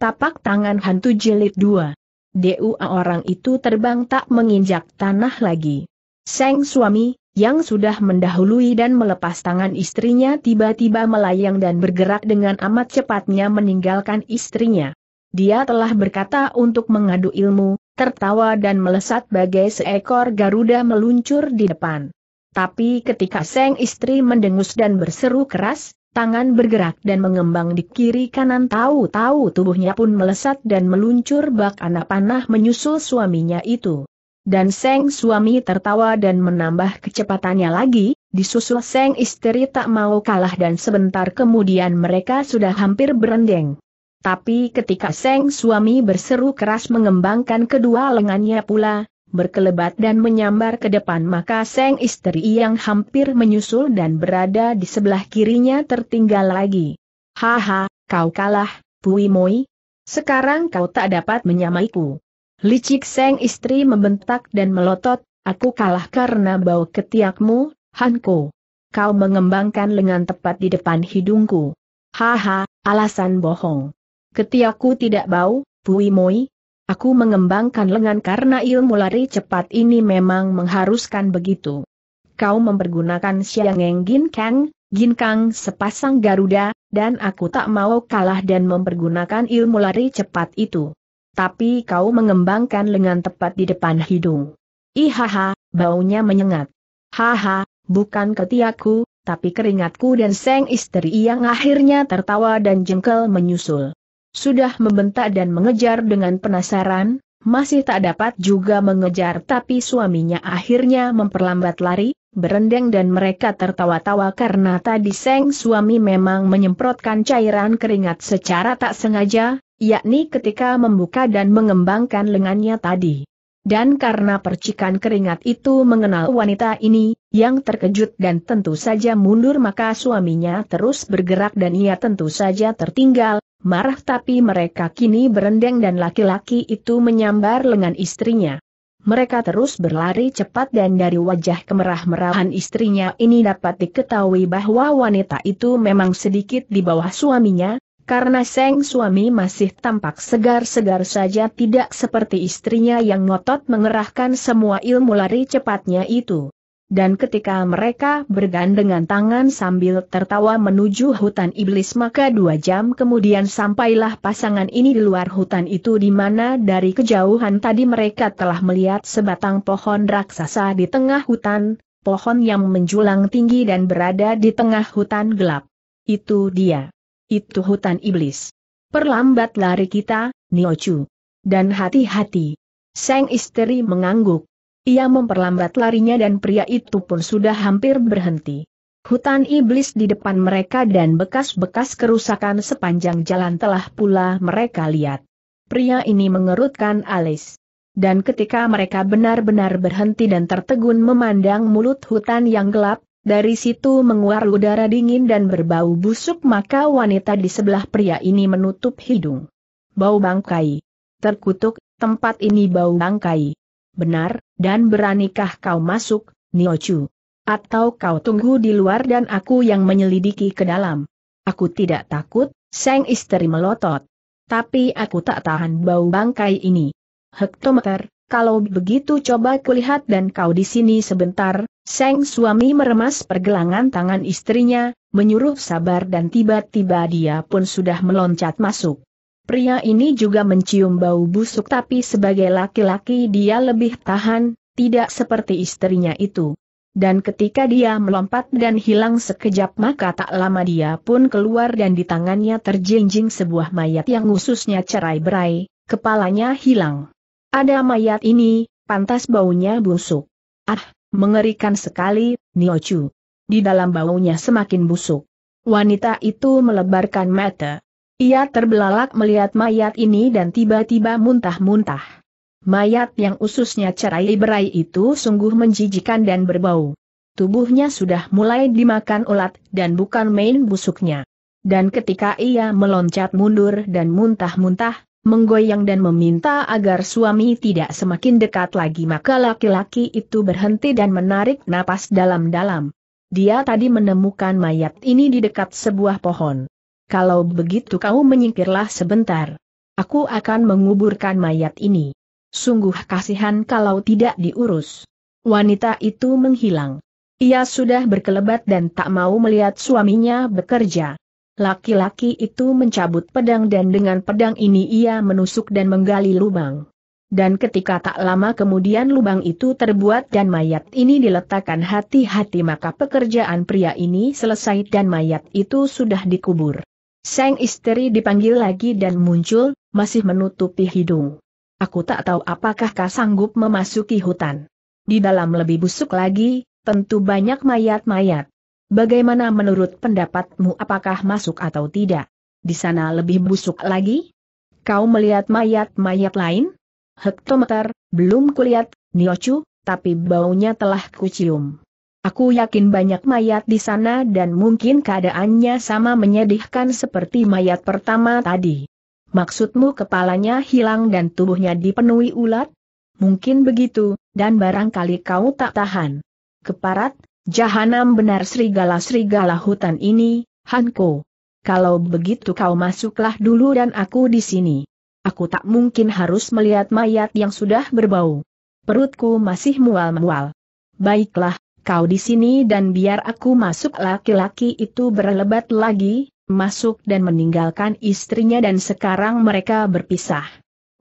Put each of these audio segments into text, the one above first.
Tapak tangan hantu jilid dua. Dua orang itu terbang tak menginjak tanah lagi. Seng suami, yang sudah mendahului dan melepas tangan istrinya tiba-tiba melayang dan bergerak dengan amat cepatnya meninggalkan istrinya. Dia telah berkata untuk mengadu ilmu, tertawa dan melesat bagai seekor Garuda meluncur di depan. Tapi ketika Seng istri mendengus dan berseru keras, tangan bergerak dan mengembang di kiri kanan tahu-tahu tubuhnya pun melesat dan meluncur bak anak panah menyusul suaminya itu. Dan Seng suami tertawa dan menambah kecepatannya lagi, disusul Seng istri tak mau kalah dan sebentar kemudian mereka sudah hampir berendeng. Tapi ketika Seng suami berseru keras mengembangkan kedua lengannya pula, berkelebat dan menyambar ke depan maka Seng istri yang hampir menyusul dan berada di sebelah kirinya tertinggal lagi. Haha, kau kalah, Pui Moi. Sekarang kau tak dapat menyamaiku. Licik Seng istri membentak dan melotot, aku kalah karena bau ketiakmu, Hanko. Kau mengembangkan lengan tepat di depan hidungku. Haha, alasan bohong. Ketiakku tidak bau, Pui Moi, Aku mengembangkan lengan karena ilmu lari cepat ini memang mengharuskan begitu. Kau mempergunakan Siangeng Gin Kang, Gin Kang sepasang Garuda, dan aku tak mau kalah dan mempergunakan ilmu lari cepat itu. Tapi kau mengembangkan lengan tepat di depan hidung. Ihaha, baunya menyengat. Haha, bukan ketiakku, tapi keringatku dan seng istri yang akhirnya tertawa dan jengkel menyusul. Sudah membentak dan mengejar dengan penasaran, masih tak dapat juga mengejar tapi suaminya akhirnya memperlambat lari, berendeng dan mereka tertawa-tawa karena tadi Seng suami memang menyemprotkan cairan keringat secara tak sengaja, yakni ketika membuka dan mengembangkan lengannya tadi. Dan karena percikan keringat itu mengenal wanita ini, yang terkejut dan tentu saja mundur maka suaminya terus bergerak dan ia tentu saja tertinggal, marah tapi mereka kini berendeng dan laki-laki itu menyambar lengan istrinya. Mereka terus berlari cepat dan dari wajah kemerah-merahan istrinya ini dapat diketahui bahwa wanita itu memang sedikit di bawah suaminya, karena Seng suami masih tampak segar-segar saja tidak seperti istrinya yang ngotot mengerahkan semua ilmu lari cepatnya itu. Dan ketika mereka bergandengan tangan sambil tertawa menuju hutan iblis maka dua jam kemudian sampailah pasangan ini di luar hutan itu di mana dari kejauhan tadi mereka telah melihat sebatang pohon raksasa di tengah hutan, pohon yang menjulang tinggi dan berada di tengah hutan gelap. Itu dia itu hutan iblis. Perlambat lari kita, Niochu. Dan hati-hati. Seng istri mengangguk. Ia memperlambat larinya dan pria itu pun sudah hampir berhenti. Hutan iblis di depan mereka dan bekas-bekas kerusakan sepanjang jalan telah pula mereka lihat. Pria ini mengerutkan alis. Dan ketika mereka benar-benar berhenti dan tertegun memandang mulut hutan yang gelap, dari situ menguar udara dingin dan berbau busuk maka wanita di sebelah pria ini menutup hidung. Bau bangkai. Terkutuk, tempat ini bau bangkai. Benar, dan beranikah kau masuk, Niochu? Atau kau tunggu di luar dan aku yang menyelidiki ke dalam? Aku tidak takut, Seng istri melotot. Tapi aku tak tahan bau bangkai ini. Hektometer, kalau begitu coba kulihat dan kau di sini sebentar, Seng suami meremas pergelangan tangan istrinya, menyuruh sabar dan tiba-tiba dia pun sudah meloncat masuk. Pria ini juga mencium bau busuk tapi sebagai laki-laki dia lebih tahan, tidak seperti istrinya itu. Dan ketika dia melompat dan hilang sekejap maka tak lama dia pun keluar dan di tangannya terjinjing sebuah mayat yang khususnya cerai-berai, kepalanya hilang. Ada mayat ini, pantas baunya busuk. Ah, mengerikan sekali, Niochu. Di dalam baunya semakin busuk. Wanita itu melebarkan mata. Ia terbelalak melihat mayat ini dan tiba-tiba muntah-muntah. Mayat yang ususnya cerai berai itu sungguh menjijikan dan berbau. Tubuhnya sudah mulai dimakan ulat dan bukan main busuknya. Dan ketika ia meloncat mundur dan muntah-muntah, menggoyang dan meminta agar suami tidak semakin dekat lagi maka laki-laki itu berhenti dan menarik napas dalam-dalam. Dia tadi menemukan mayat ini di dekat sebuah pohon. Kalau begitu kau menyingkirlah sebentar. Aku akan menguburkan mayat ini. Sungguh kasihan kalau tidak diurus. Wanita itu menghilang. Ia sudah berkelebat dan tak mau melihat suaminya bekerja. Laki-laki itu mencabut pedang dan dengan pedang ini ia menusuk dan menggali lubang. Dan ketika tak lama kemudian lubang itu terbuat dan mayat ini diletakkan hati-hati maka pekerjaan pria ini selesai dan mayat itu sudah dikubur. Sang istri dipanggil lagi dan muncul, masih menutupi hidung. Aku tak tahu apakah kau sanggup memasuki hutan. Di dalam lebih busuk lagi, tentu banyak mayat-mayat. Bagaimana menurut pendapatmu apakah masuk atau tidak? Di sana lebih busuk lagi? Kau melihat mayat-mayat lain? Hektometer, belum kulihat, Niochu, tapi baunya telah kucium. Aku yakin banyak mayat di sana dan mungkin keadaannya sama menyedihkan seperti mayat pertama tadi. Maksudmu kepalanya hilang dan tubuhnya dipenuhi ulat? Mungkin begitu, dan barangkali kau tak tahan. Keparat, Jahanam benar serigala-serigala hutan ini, Hanko. Kalau begitu kau masuklah dulu dan aku di sini. Aku tak mungkin harus melihat mayat yang sudah berbau. Perutku masih mual-mual. Baiklah, kau di sini dan biar aku masuk laki-laki itu berlebat lagi, masuk dan meninggalkan istrinya dan sekarang mereka berpisah.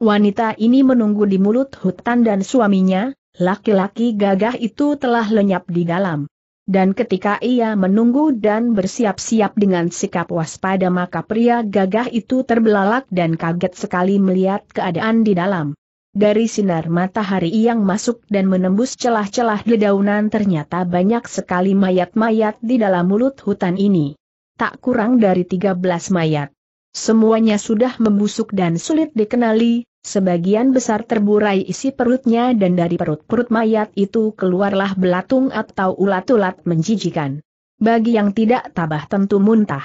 Wanita ini menunggu di mulut hutan dan suaminya, laki-laki gagah itu telah lenyap di dalam dan ketika ia menunggu dan bersiap-siap dengan sikap waspada maka pria gagah itu terbelalak dan kaget sekali melihat keadaan di dalam. Dari sinar matahari yang masuk dan menembus celah-celah dedaunan ternyata banyak sekali mayat-mayat di dalam mulut hutan ini. Tak kurang dari 13 mayat. Semuanya sudah membusuk dan sulit dikenali, Sebagian besar terburai isi perutnya dan dari perut-perut mayat itu keluarlah belatung atau ulat-ulat menjijikan. Bagi yang tidak tabah tentu muntah.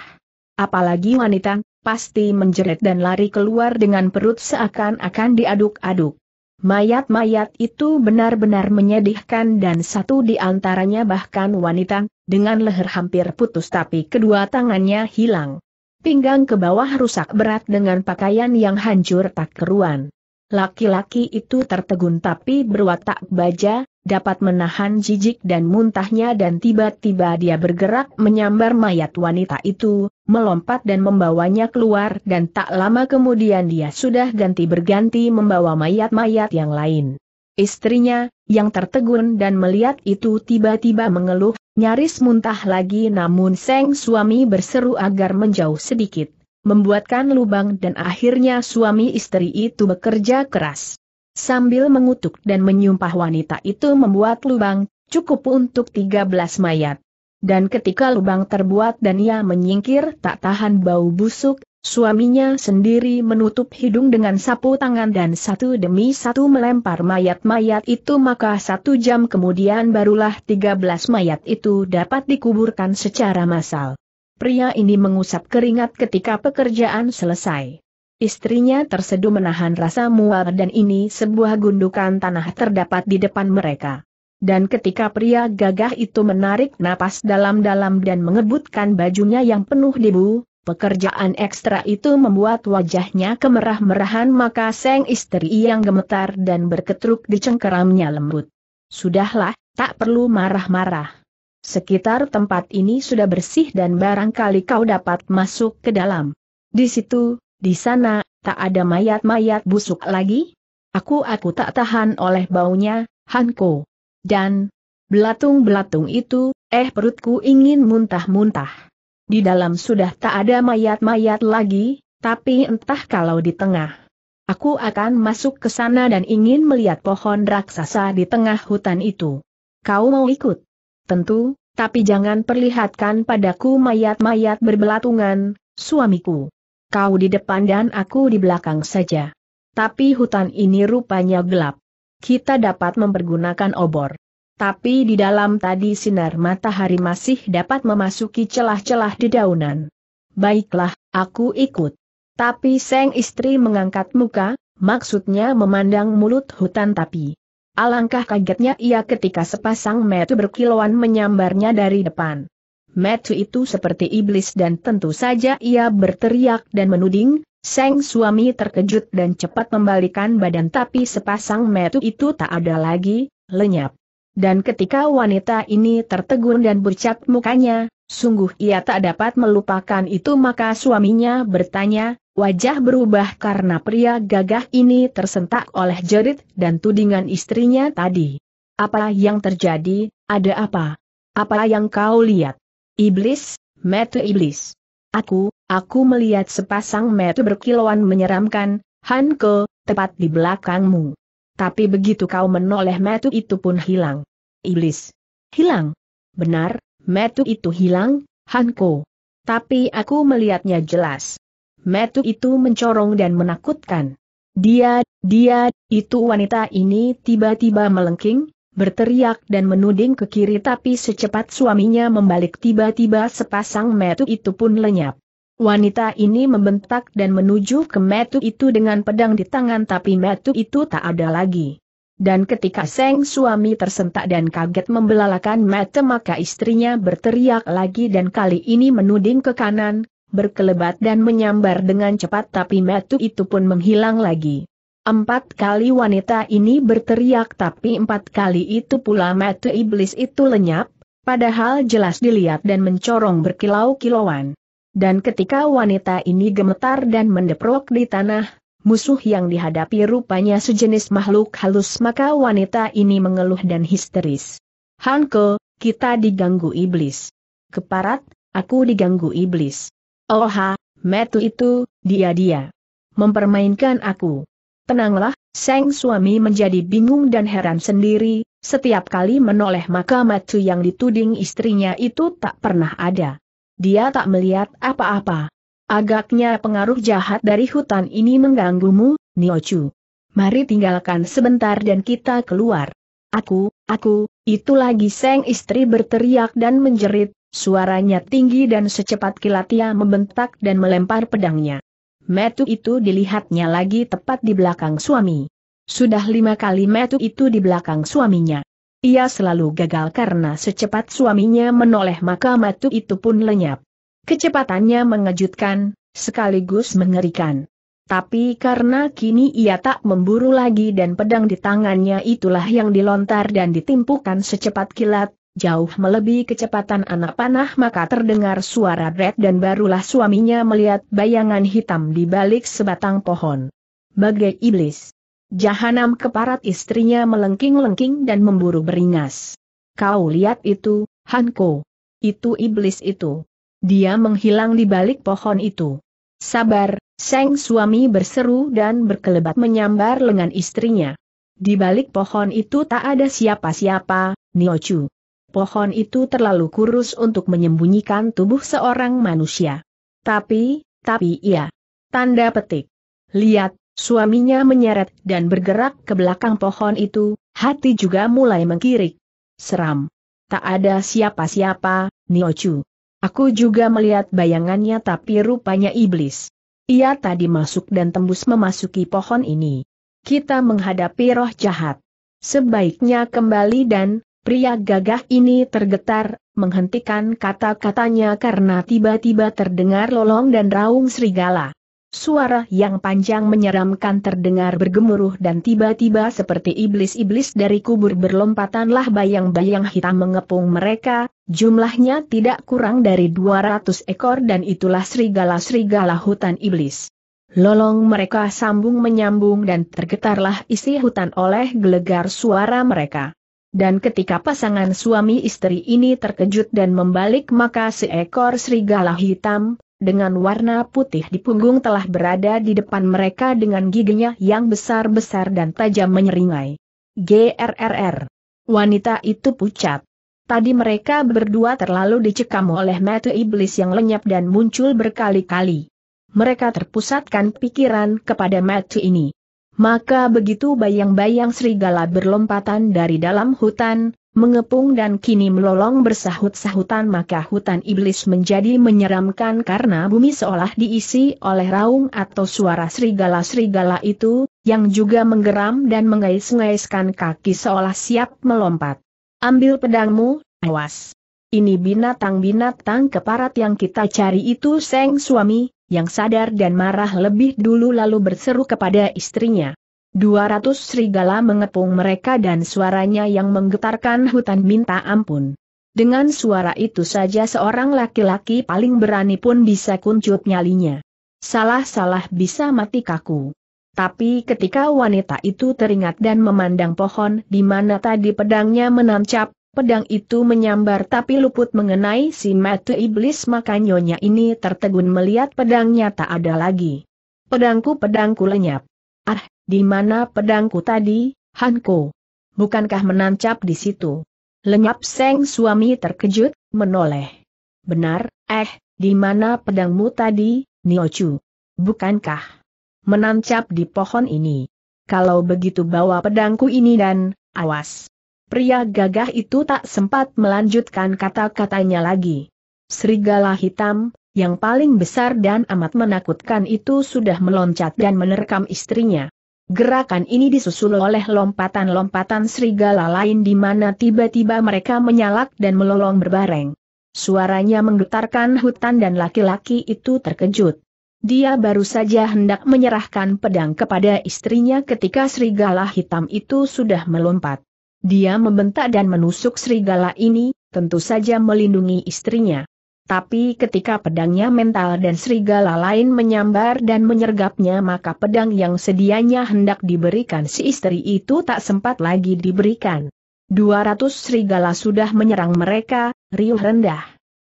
Apalagi wanita, pasti menjerit dan lari keluar dengan perut seakan-akan diaduk-aduk. Mayat-mayat itu benar-benar menyedihkan dan satu di antaranya bahkan wanita, dengan leher hampir putus tapi kedua tangannya hilang. Pinggang ke bawah rusak berat dengan pakaian yang hancur tak keruan. Laki-laki itu tertegun tapi berwatak baja, dapat menahan jijik dan muntahnya dan tiba-tiba dia bergerak menyambar mayat wanita itu, melompat dan membawanya keluar dan tak lama kemudian dia sudah ganti berganti membawa mayat-mayat yang lain. Istrinya, yang tertegun dan melihat itu tiba-tiba mengeluh, Nyaris muntah lagi namun Seng suami berseru agar menjauh sedikit, membuatkan lubang dan akhirnya suami istri itu bekerja keras. Sambil mengutuk dan menyumpah wanita itu membuat lubang, cukup untuk 13 mayat. Dan ketika lubang terbuat dan ia menyingkir tak tahan bau busuk, Suaminya sendiri menutup hidung dengan sapu tangan dan satu demi satu melempar mayat-mayat itu maka satu jam kemudian barulah tiga belas mayat itu dapat dikuburkan secara massal. Pria ini mengusap keringat ketika pekerjaan selesai. Istrinya terseduh menahan rasa mual dan ini sebuah gundukan tanah terdapat di depan mereka. Dan ketika pria gagah itu menarik napas dalam-dalam dan mengebutkan bajunya yang penuh debu, Pekerjaan ekstra itu membuat wajahnya kemerah-merahan maka Seng istri yang gemetar dan berketruk di cengkeramnya lembut. Sudahlah, tak perlu marah-marah. Sekitar tempat ini sudah bersih dan barangkali kau dapat masuk ke dalam. Di situ, di sana, tak ada mayat-mayat busuk lagi? Aku-aku tak tahan oleh baunya, Hanko. Dan, belatung-belatung itu, eh perutku ingin muntah-muntah. Di dalam sudah tak ada mayat-mayat lagi, tapi entah kalau di tengah. Aku akan masuk ke sana dan ingin melihat pohon raksasa di tengah hutan itu. Kau mau ikut? Tentu, tapi jangan perlihatkan padaku mayat-mayat berbelatungan, suamiku. Kau di depan dan aku di belakang saja. Tapi hutan ini rupanya gelap. Kita dapat mempergunakan obor. Tapi di dalam tadi sinar matahari masih dapat memasuki celah-celah dedaunan. Baiklah, aku ikut. Tapi Seng istri mengangkat muka, maksudnya memandang mulut hutan tapi. Alangkah kagetnya ia ketika sepasang metu berkilauan menyambarnya dari depan. Metu itu seperti iblis dan tentu saja ia berteriak dan menuding, Seng suami terkejut dan cepat membalikan badan tapi sepasang metu itu tak ada lagi, lenyap. Dan ketika wanita ini tertegun dan bercat mukanya, sungguh ia tak dapat melupakan itu maka suaminya bertanya, wajah berubah karena pria gagah ini tersentak oleh jerit dan tudingan istrinya tadi. Apa yang terjadi, ada apa? Apa yang kau lihat? Iblis, metu iblis. Aku, aku melihat sepasang metu berkilauan menyeramkan, Hanko, tepat di belakangmu. Tapi begitu kau menoleh metu itu pun hilang. Iblis. Hilang. Benar, metu itu hilang, Hanko. Tapi aku melihatnya jelas. Metu itu mencorong dan menakutkan. Dia, dia, itu wanita ini tiba-tiba melengking, berteriak dan menuding ke kiri tapi secepat suaminya membalik tiba-tiba sepasang metu itu pun lenyap. Wanita ini membentak dan menuju ke metu itu dengan pedang di tangan tapi metu itu tak ada lagi. Dan ketika Seng suami tersentak dan kaget membelalakan mata maka istrinya berteriak lagi dan kali ini menuding ke kanan, berkelebat dan menyambar dengan cepat tapi metu itu pun menghilang lagi. Empat kali wanita ini berteriak tapi empat kali itu pula mata iblis itu lenyap, padahal jelas dilihat dan mencorong berkilau-kilauan. Dan ketika wanita ini gemetar dan mendeprok di tanah, musuh yang dihadapi rupanya sejenis makhluk halus maka wanita ini mengeluh dan histeris. Hanko, kita diganggu iblis. Keparat, aku diganggu iblis. Oha, metu itu, dia-dia. Mempermainkan aku. Tenanglah, Seng suami menjadi bingung dan heran sendiri, setiap kali menoleh maka matu yang dituding istrinya itu tak pernah ada. Dia tak melihat apa-apa. Agaknya pengaruh jahat dari hutan ini mengganggumu, Niochu. Mari tinggalkan sebentar dan kita keluar. Aku, aku, itu lagi Seng istri berteriak dan menjerit, suaranya tinggi dan secepat kilat ia membentak dan melempar pedangnya. Metu itu dilihatnya lagi tepat di belakang suami. Sudah lima kali metu itu di belakang suaminya. Ia selalu gagal karena secepat suaminya menoleh maka metu itu pun lenyap. Kecepatannya mengejutkan, sekaligus mengerikan. Tapi karena kini ia tak memburu lagi dan pedang di tangannya itulah yang dilontar dan ditimpukan secepat kilat, jauh melebihi kecepatan anak panah maka terdengar suara red dan barulah suaminya melihat bayangan hitam di balik sebatang pohon. Bagai iblis. Jahanam keparat istrinya melengking-lengking dan memburu beringas. Kau lihat itu, Hanko. Itu iblis itu. Dia menghilang di balik pohon itu. Sabar, Seng suami berseru dan berkelebat menyambar lengan istrinya. Di balik pohon itu tak ada siapa-siapa, Niochu pohon itu terlalu kurus untuk menyembunyikan tubuh seorang manusia. Tapi, tapi iya. Tanda petik. Lihat, suaminya menyeret dan bergerak ke belakang pohon itu, hati juga mulai mengkirik. Seram. Tak ada siapa-siapa, Niochu. Aku juga melihat bayangannya tapi rupanya iblis. Ia tadi masuk dan tembus memasuki pohon ini. Kita menghadapi roh jahat. Sebaiknya kembali dan, Pria gagah ini tergetar, menghentikan kata-katanya karena tiba-tiba terdengar lolong dan raung serigala. Suara yang panjang menyeramkan terdengar bergemuruh dan tiba-tiba seperti iblis-iblis dari kubur berlompatanlah bayang-bayang hitam mengepung mereka, jumlahnya tidak kurang dari 200 ekor dan itulah serigala-serigala hutan iblis. Lolong mereka sambung menyambung dan tergetarlah isi hutan oleh gelegar suara mereka. Dan ketika pasangan suami istri ini terkejut dan membalik maka seekor serigala hitam, dengan warna putih di punggung telah berada di depan mereka dengan giginya yang besar-besar dan tajam menyeringai. GRRR. Wanita itu pucat. Tadi mereka berdua terlalu dicekam oleh mata iblis yang lenyap dan muncul berkali-kali. Mereka terpusatkan pikiran kepada mata ini. Maka begitu bayang-bayang serigala berlompatan dari dalam hutan, mengepung dan kini melolong bersahut-sahutan maka hutan iblis menjadi menyeramkan karena bumi seolah diisi oleh raung atau suara serigala-serigala itu, yang juga menggeram dan mengais-ngaiskan kaki seolah siap melompat. Ambil pedangmu, awas. Ini binatang-binatang keparat yang kita cari itu Seng suami, yang sadar dan marah lebih dulu lalu berseru kepada istrinya. Dua ratus serigala mengepung mereka dan suaranya yang menggetarkan hutan minta ampun. Dengan suara itu saja seorang laki-laki paling berani pun bisa kuncut nyalinya. Salah-salah bisa mati kaku. Tapi ketika wanita itu teringat dan memandang pohon di mana tadi pedangnya menancap, pedang itu menyambar tapi luput mengenai si mata iblis maka nyonya ini tertegun melihat pedangnya tak ada lagi. Pedangku pedangku lenyap. Ah, di mana pedangku tadi, Hanko? Bukankah menancap di situ? Lenyap Seng suami terkejut, menoleh. Benar, eh, di mana pedangmu tadi, Niochu? Bukankah menancap di pohon ini? Kalau begitu bawa pedangku ini dan, awas. Pria gagah itu tak sempat melanjutkan kata-katanya lagi. Serigala hitam, yang paling besar dan amat menakutkan itu sudah meloncat dan menerkam istrinya. Gerakan ini disusul oleh lompatan-lompatan serigala lain di mana tiba-tiba mereka menyalak dan melolong berbareng. Suaranya menggetarkan hutan dan laki-laki itu terkejut. Dia baru saja hendak menyerahkan pedang kepada istrinya ketika serigala hitam itu sudah melompat. Dia membentak dan menusuk serigala ini, tentu saja melindungi istrinya. Tapi ketika pedangnya mental dan serigala lain menyambar dan menyergapnya maka pedang yang sedianya hendak diberikan si istri itu tak sempat lagi diberikan. 200 serigala sudah menyerang mereka, riuh rendah.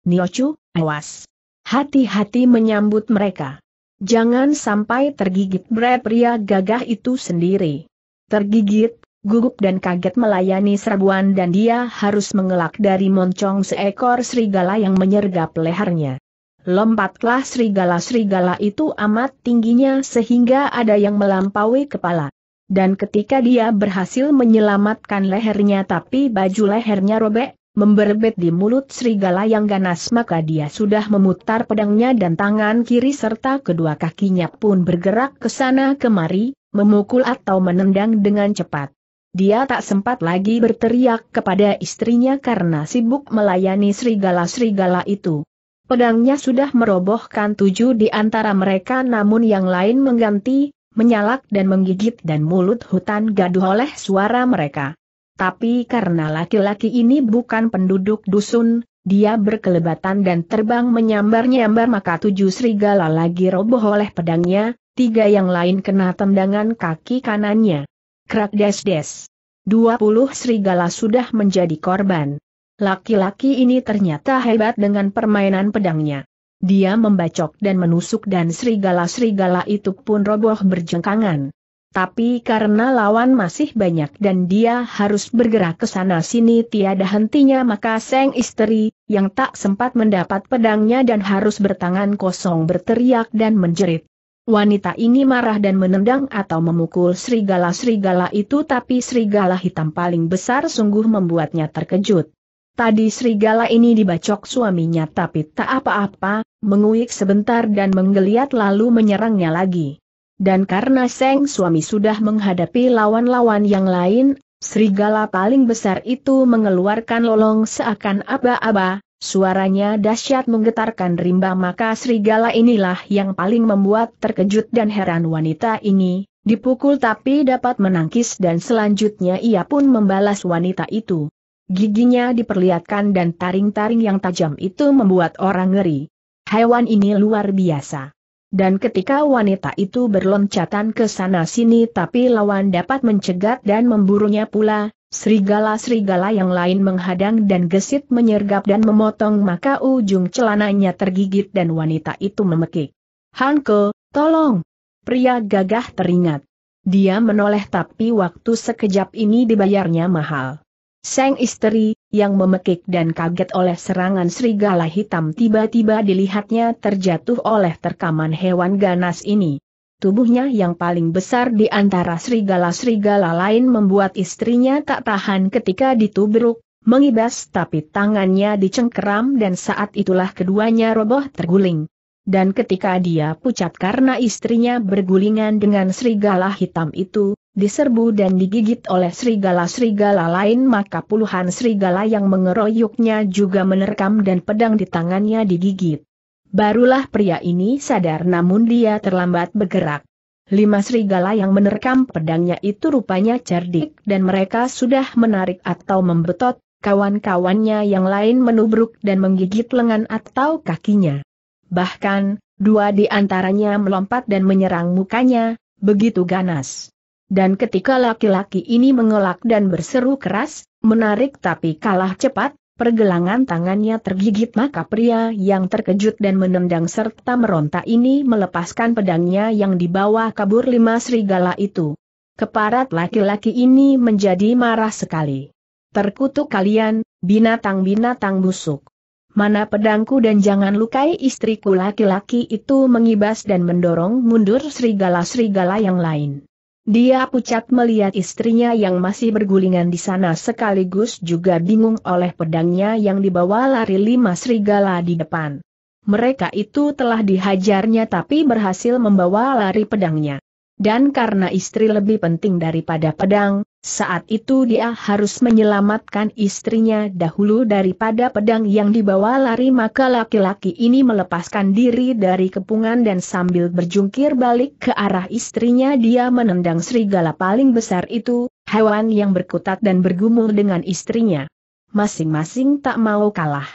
Niochu, awas. Hati-hati menyambut mereka. Jangan sampai tergigit berat pria gagah itu sendiri. Tergigit, gugup dan kaget melayani serbuan dan dia harus mengelak dari moncong seekor serigala yang menyergap lehernya. Lompatlah serigala-serigala itu amat tingginya sehingga ada yang melampaui kepala. Dan ketika dia berhasil menyelamatkan lehernya tapi baju lehernya robek, memberbet di mulut serigala yang ganas maka dia sudah memutar pedangnya dan tangan kiri serta kedua kakinya pun bergerak ke sana kemari, memukul atau menendang dengan cepat. Dia tak sempat lagi berteriak kepada istrinya karena sibuk melayani serigala-serigala itu. Pedangnya sudah merobohkan tujuh di antara mereka namun yang lain mengganti, menyalak dan menggigit dan mulut hutan gaduh oleh suara mereka. Tapi karena laki-laki ini bukan penduduk dusun, dia berkelebatan dan terbang menyambar-nyambar maka tujuh serigala lagi roboh oleh pedangnya, tiga yang lain kena tendangan kaki kanannya. Krak des-des. Dua puluh serigala sudah menjadi korban. Laki-laki ini ternyata hebat dengan permainan pedangnya. Dia membacok dan menusuk dan serigala-serigala itu pun roboh berjengkangan. Tapi karena lawan masih banyak dan dia harus bergerak ke sana sini tiada hentinya maka Seng istri, yang tak sempat mendapat pedangnya dan harus bertangan kosong berteriak dan menjerit. Wanita ini marah dan menendang atau memukul serigala-serigala itu tapi serigala hitam paling besar sungguh membuatnya terkejut. Tadi serigala ini dibacok suaminya tapi tak apa-apa, menguik sebentar dan menggeliat lalu menyerangnya lagi. Dan karena Seng suami sudah menghadapi lawan-lawan yang lain, serigala paling besar itu mengeluarkan lolong seakan aba-aba, Suaranya dahsyat menggetarkan rimba maka serigala inilah yang paling membuat terkejut dan heran wanita ini, dipukul tapi dapat menangkis dan selanjutnya ia pun membalas wanita itu. Giginya diperlihatkan dan taring-taring yang tajam itu membuat orang ngeri. Hewan ini luar biasa. Dan ketika wanita itu berloncatan ke sana-sini tapi lawan dapat mencegat dan memburunya pula, Serigala-serigala yang lain menghadang dan gesit menyergap dan memotong maka ujung celananya tergigit dan wanita itu memekik. Hanko, tolong! Pria gagah teringat. Dia menoleh tapi waktu sekejap ini dibayarnya mahal. Sang istri, yang memekik dan kaget oleh serangan serigala hitam tiba-tiba dilihatnya terjatuh oleh terkaman hewan ganas ini. Tubuhnya yang paling besar di antara serigala-serigala lain membuat istrinya tak tahan ketika ditubruk, mengibas tapi tangannya dicengkeram dan saat itulah keduanya roboh terguling. Dan ketika dia pucat karena istrinya bergulingan dengan serigala hitam itu, diserbu dan digigit oleh serigala-serigala lain maka puluhan serigala yang mengeroyoknya juga menerkam dan pedang di tangannya digigit. Barulah pria ini sadar namun dia terlambat bergerak. Lima serigala yang menerkam pedangnya itu rupanya cerdik dan mereka sudah menarik atau membetot, kawan-kawannya yang lain menubruk dan menggigit lengan atau kakinya. Bahkan, dua di antaranya melompat dan menyerang mukanya, begitu ganas. Dan ketika laki-laki ini mengelak dan berseru keras, menarik tapi kalah cepat, pergelangan tangannya tergigit maka pria yang terkejut dan menendang serta meronta ini melepaskan pedangnya yang dibawa kabur lima serigala itu. Keparat laki-laki ini menjadi marah sekali. Terkutuk kalian, binatang-binatang busuk. Mana pedangku dan jangan lukai istriku laki-laki itu mengibas dan mendorong mundur serigala-serigala yang lain. Dia pucat melihat istrinya yang masih bergulingan di sana sekaligus juga bingung oleh pedangnya yang dibawa lari lima serigala di depan. Mereka itu telah dihajarnya tapi berhasil membawa lari pedangnya. Dan karena istri lebih penting daripada pedang, saat itu dia harus menyelamatkan istrinya dahulu daripada pedang yang dibawa lari maka laki-laki ini melepaskan diri dari kepungan dan sambil berjungkir balik ke arah istrinya dia menendang serigala paling besar itu, hewan yang berkutat dan bergumul dengan istrinya. Masing-masing tak mau kalah.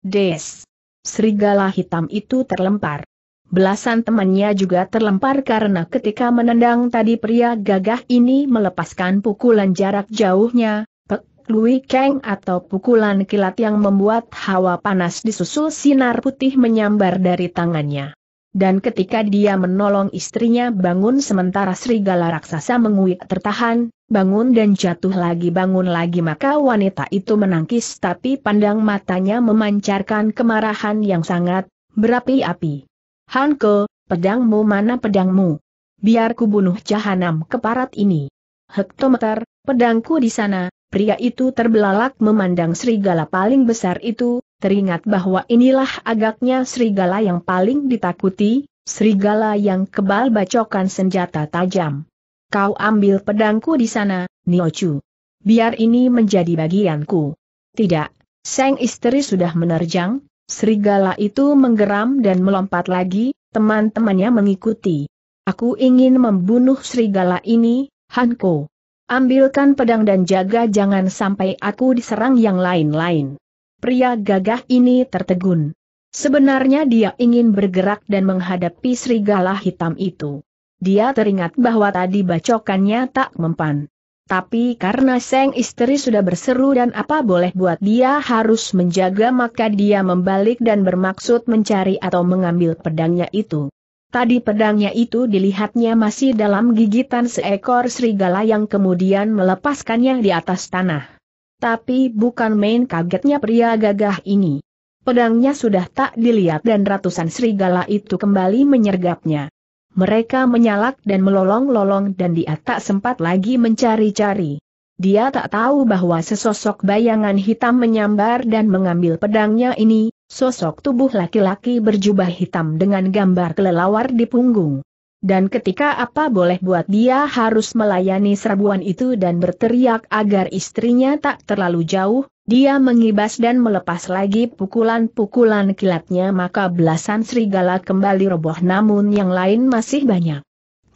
Des! Serigala hitam itu terlempar. Belasan temannya juga terlempar karena ketika menendang tadi pria gagah ini melepaskan pukulan jarak jauhnya, Pek Lui Keng atau pukulan kilat yang membuat hawa panas disusul sinar putih menyambar dari tangannya. Dan ketika dia menolong istrinya bangun sementara serigala raksasa menguik tertahan, bangun dan jatuh lagi bangun lagi maka wanita itu menangkis tapi pandang matanya memancarkan kemarahan yang sangat berapi-api. Hanko, pedangmu mana pedangmu? Biar ku bunuh jahanam keparat ini. Hektometer, pedangku di sana, pria itu terbelalak memandang serigala paling besar itu, teringat bahwa inilah agaknya serigala yang paling ditakuti, serigala yang kebal bacokan senjata tajam. Kau ambil pedangku di sana, Niochu. Biar ini menjadi bagianku. Tidak, Seng istri sudah menerjang, Serigala itu menggeram dan melompat lagi, teman-temannya mengikuti. Aku ingin membunuh serigala ini, Hanko. Ambilkan pedang dan jaga jangan sampai aku diserang yang lain-lain. Pria gagah ini tertegun. Sebenarnya dia ingin bergerak dan menghadapi serigala hitam itu. Dia teringat bahwa tadi bacokannya tak mempan. Tapi karena Seng istri sudah berseru dan apa boleh buat dia harus menjaga maka dia membalik dan bermaksud mencari atau mengambil pedangnya itu. Tadi pedangnya itu dilihatnya masih dalam gigitan seekor serigala yang kemudian melepaskannya di atas tanah. Tapi bukan main kagetnya pria gagah ini. Pedangnya sudah tak dilihat dan ratusan serigala itu kembali menyergapnya. Mereka menyalak dan melolong-lolong dan dia tak sempat lagi mencari-cari. Dia tak tahu bahwa sesosok bayangan hitam menyambar dan mengambil pedangnya ini, sosok tubuh laki-laki berjubah hitam dengan gambar kelelawar di punggung. Dan ketika apa boleh buat dia harus melayani serbuan itu dan berteriak agar istrinya tak terlalu jauh, dia mengibas dan melepas lagi pukulan-pukulan kilatnya maka belasan serigala kembali roboh namun yang lain masih banyak.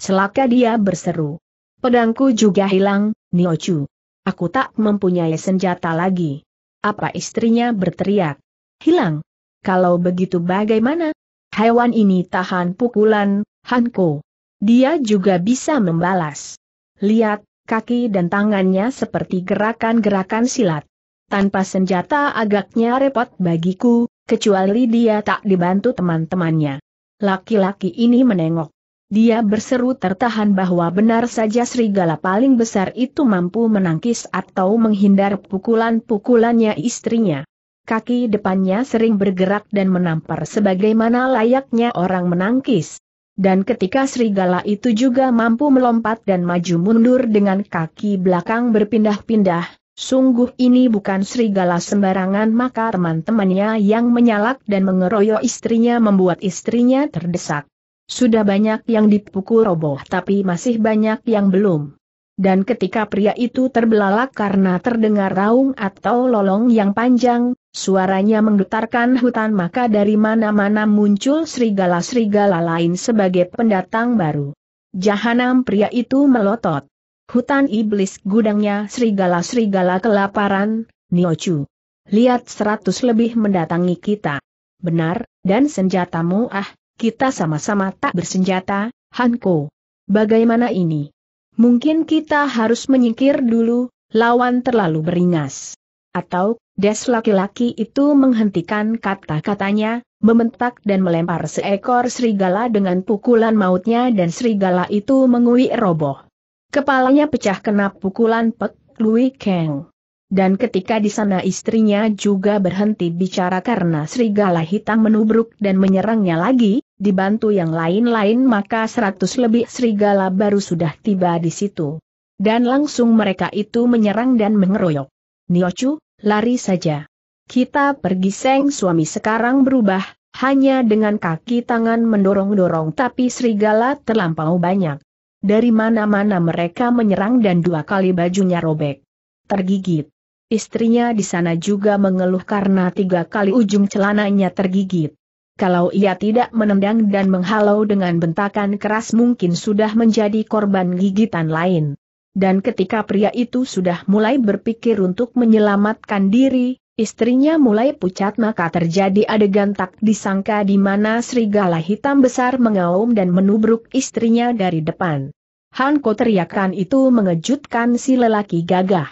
Celaka dia berseru. Pedangku juga hilang, Niochu. Aku tak mempunyai senjata lagi. Apa istrinya berteriak? Hilang. Kalau begitu bagaimana? Hewan ini tahan pukulan, Hanko. Dia juga bisa membalas. Lihat, kaki dan tangannya seperti gerakan-gerakan silat. Tanpa senjata agaknya repot bagiku, kecuali dia tak dibantu teman-temannya. Laki-laki ini menengok. Dia berseru tertahan bahwa benar saja serigala paling besar itu mampu menangkis atau menghindar pukulan-pukulannya istrinya. Kaki depannya sering bergerak dan menampar sebagaimana layaknya orang menangkis. Dan ketika serigala itu juga mampu melompat dan maju mundur dengan kaki belakang berpindah-pindah, Sungguh ini bukan serigala sembarangan maka teman-temannya yang menyalak dan mengeroyok istrinya membuat istrinya terdesak. Sudah banyak yang dipukul roboh tapi masih banyak yang belum. Dan ketika pria itu terbelalak karena terdengar raung atau lolong yang panjang, Suaranya menggetarkan hutan maka dari mana-mana muncul serigala-serigala lain sebagai pendatang baru. Jahanam pria itu melotot. Hutan iblis gudangnya serigala-serigala kelaparan, Niochu. Lihat seratus lebih mendatangi kita. Benar, dan senjatamu ah, kita sama-sama tak bersenjata, Hanko. Bagaimana ini? Mungkin kita harus menyingkir dulu, lawan terlalu beringas. Atau, Des laki-laki itu menghentikan kata-katanya, membentak dan melempar seekor serigala dengan pukulan mautnya dan serigala itu menguik roboh. Kepalanya pecah kena pukulan Pek Lui Keng. Dan ketika di sana istrinya juga berhenti bicara karena serigala hitam menubruk dan menyerangnya lagi, dibantu yang lain-lain maka seratus lebih serigala baru sudah tiba di situ. Dan langsung mereka itu menyerang dan mengeroyok. Niochu, lari saja. Kita pergi Seng suami sekarang berubah, hanya dengan kaki tangan mendorong-dorong tapi serigala terlampau banyak. Dari mana-mana mereka menyerang dan dua kali bajunya robek. Tergigit. Istrinya di sana juga mengeluh karena tiga kali ujung celananya tergigit. Kalau ia tidak menendang dan menghalau dengan bentakan keras mungkin sudah menjadi korban gigitan lain. Dan ketika pria itu sudah mulai berpikir untuk menyelamatkan diri, istrinya mulai pucat maka terjadi adegan tak disangka di mana serigala hitam besar mengaum dan menubruk istrinya dari depan. Hanko teriakan itu mengejutkan si lelaki gagah.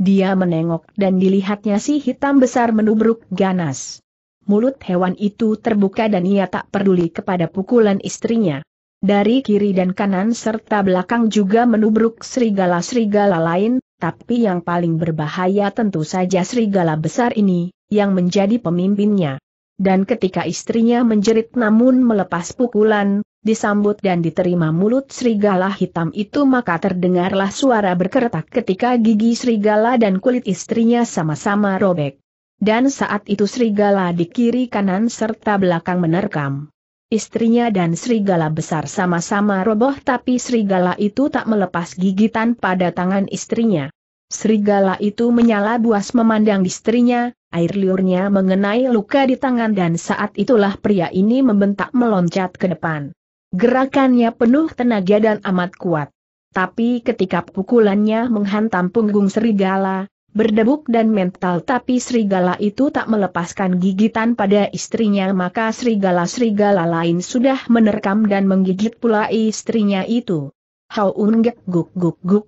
Dia menengok dan dilihatnya si hitam besar menubruk ganas. Mulut hewan itu terbuka dan ia tak peduli kepada pukulan istrinya. Dari kiri dan kanan serta belakang juga menubruk serigala-serigala lain, tapi yang paling berbahaya tentu saja serigala besar ini, yang menjadi pemimpinnya. Dan ketika istrinya menjerit namun melepas pukulan, disambut dan diterima mulut serigala hitam itu maka terdengarlah suara berkeretak ketika gigi serigala dan kulit istrinya sama-sama robek. Dan saat itu serigala di kiri kanan serta belakang menerkam istrinya dan serigala besar sama-sama roboh tapi serigala itu tak melepas gigitan pada tangan istrinya. Serigala itu menyala buas memandang istrinya, air liurnya mengenai luka di tangan dan saat itulah pria ini membentak meloncat ke depan. Gerakannya penuh tenaga dan amat kuat. Tapi ketika pukulannya menghantam punggung serigala, berdebuk dan mental tapi serigala itu tak melepaskan gigitan pada istrinya maka serigala-serigala lain sudah menerkam dan menggigit pula istrinya itu. Hau unggek guk guk guk.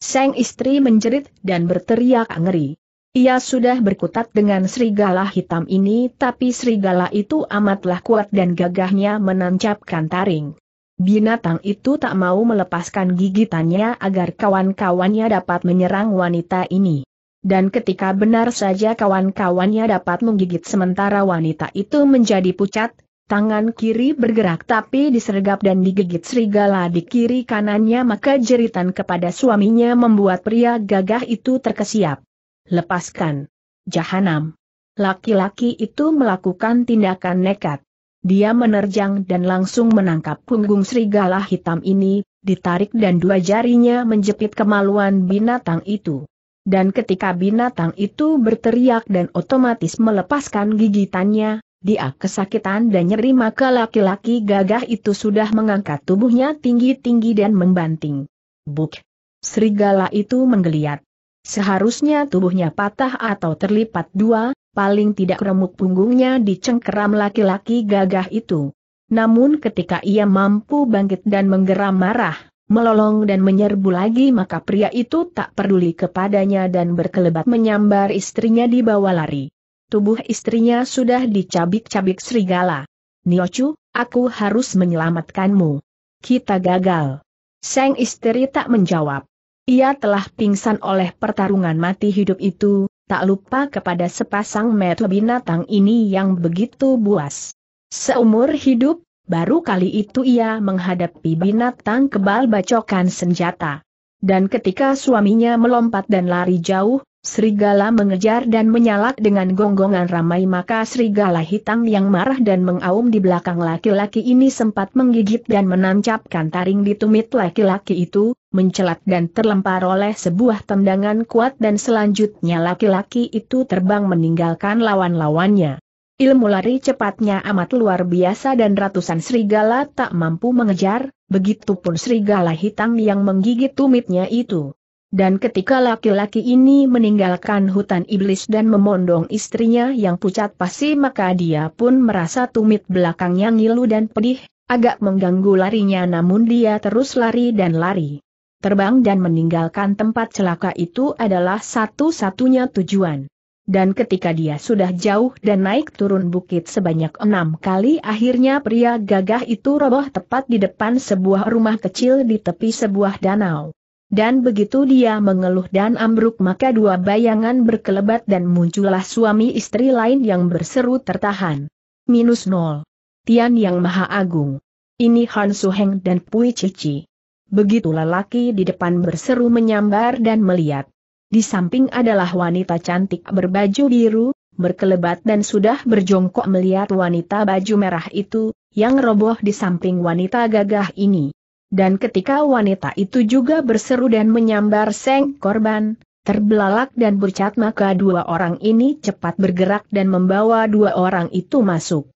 Sang istri menjerit dan berteriak ngeri. Ia sudah berkutat dengan serigala hitam ini tapi serigala itu amatlah kuat dan gagahnya menancapkan taring. Binatang itu tak mau melepaskan gigitannya agar kawan-kawannya dapat menyerang wanita ini dan ketika benar saja kawan-kawannya dapat menggigit sementara wanita itu menjadi pucat, tangan kiri bergerak tapi disergap dan digigit serigala di kiri kanannya maka jeritan kepada suaminya membuat pria gagah itu terkesiap. Lepaskan. Jahanam. Laki-laki itu melakukan tindakan nekat. Dia menerjang dan langsung menangkap punggung serigala hitam ini, ditarik dan dua jarinya menjepit kemaluan binatang itu dan ketika binatang itu berteriak dan otomatis melepaskan gigitannya, dia kesakitan dan nyeri maka laki-laki gagah itu sudah mengangkat tubuhnya tinggi-tinggi dan membanting. Buk! Serigala itu menggeliat. Seharusnya tubuhnya patah atau terlipat dua, paling tidak remuk punggungnya dicengkeram laki-laki gagah itu. Namun ketika ia mampu bangkit dan menggeram marah, melolong dan menyerbu lagi maka pria itu tak peduli kepadanya dan berkelebat menyambar istrinya di bawah lari. Tubuh istrinya sudah dicabik-cabik serigala. Niochu, aku harus menyelamatkanmu. Kita gagal. Sang istri tak menjawab. Ia telah pingsan oleh pertarungan mati hidup itu, tak lupa kepada sepasang mata binatang ini yang begitu buas. Seumur hidup, Baru kali itu ia menghadapi binatang kebal bacokan senjata. Dan ketika suaminya melompat dan lari jauh, serigala mengejar dan menyalak dengan gonggongan ramai maka serigala hitam yang marah dan mengaum di belakang laki-laki ini sempat menggigit dan menancapkan taring di tumit laki-laki itu, mencelat dan terlempar oleh sebuah tendangan kuat dan selanjutnya laki-laki itu terbang meninggalkan lawan-lawannya. Ilmu lari cepatnya amat luar biasa dan ratusan serigala tak mampu mengejar, begitupun serigala hitam yang menggigit tumitnya itu. Dan ketika laki-laki ini meninggalkan hutan iblis dan memondong istrinya yang pucat pasi maka dia pun merasa tumit belakangnya ngilu dan pedih, agak mengganggu larinya namun dia terus lari dan lari. Terbang dan meninggalkan tempat celaka itu adalah satu-satunya tujuan. Dan ketika dia sudah jauh dan naik turun bukit sebanyak enam kali akhirnya pria gagah itu roboh tepat di depan sebuah rumah kecil di tepi sebuah danau. Dan begitu dia mengeluh dan ambruk maka dua bayangan berkelebat dan muncullah suami istri lain yang berseru tertahan. Minus nol. Tian yang Maha Agung. Ini Han Suheng dan Pui Cici. Lelaki di depan berseru menyambar dan melihat. Di samping adalah wanita cantik berbaju biru, berkelebat dan sudah berjongkok melihat wanita baju merah itu, yang roboh di samping wanita gagah ini. Dan ketika wanita itu juga berseru dan menyambar seng korban, terbelalak dan bercat maka dua orang ini cepat bergerak dan membawa dua orang itu masuk.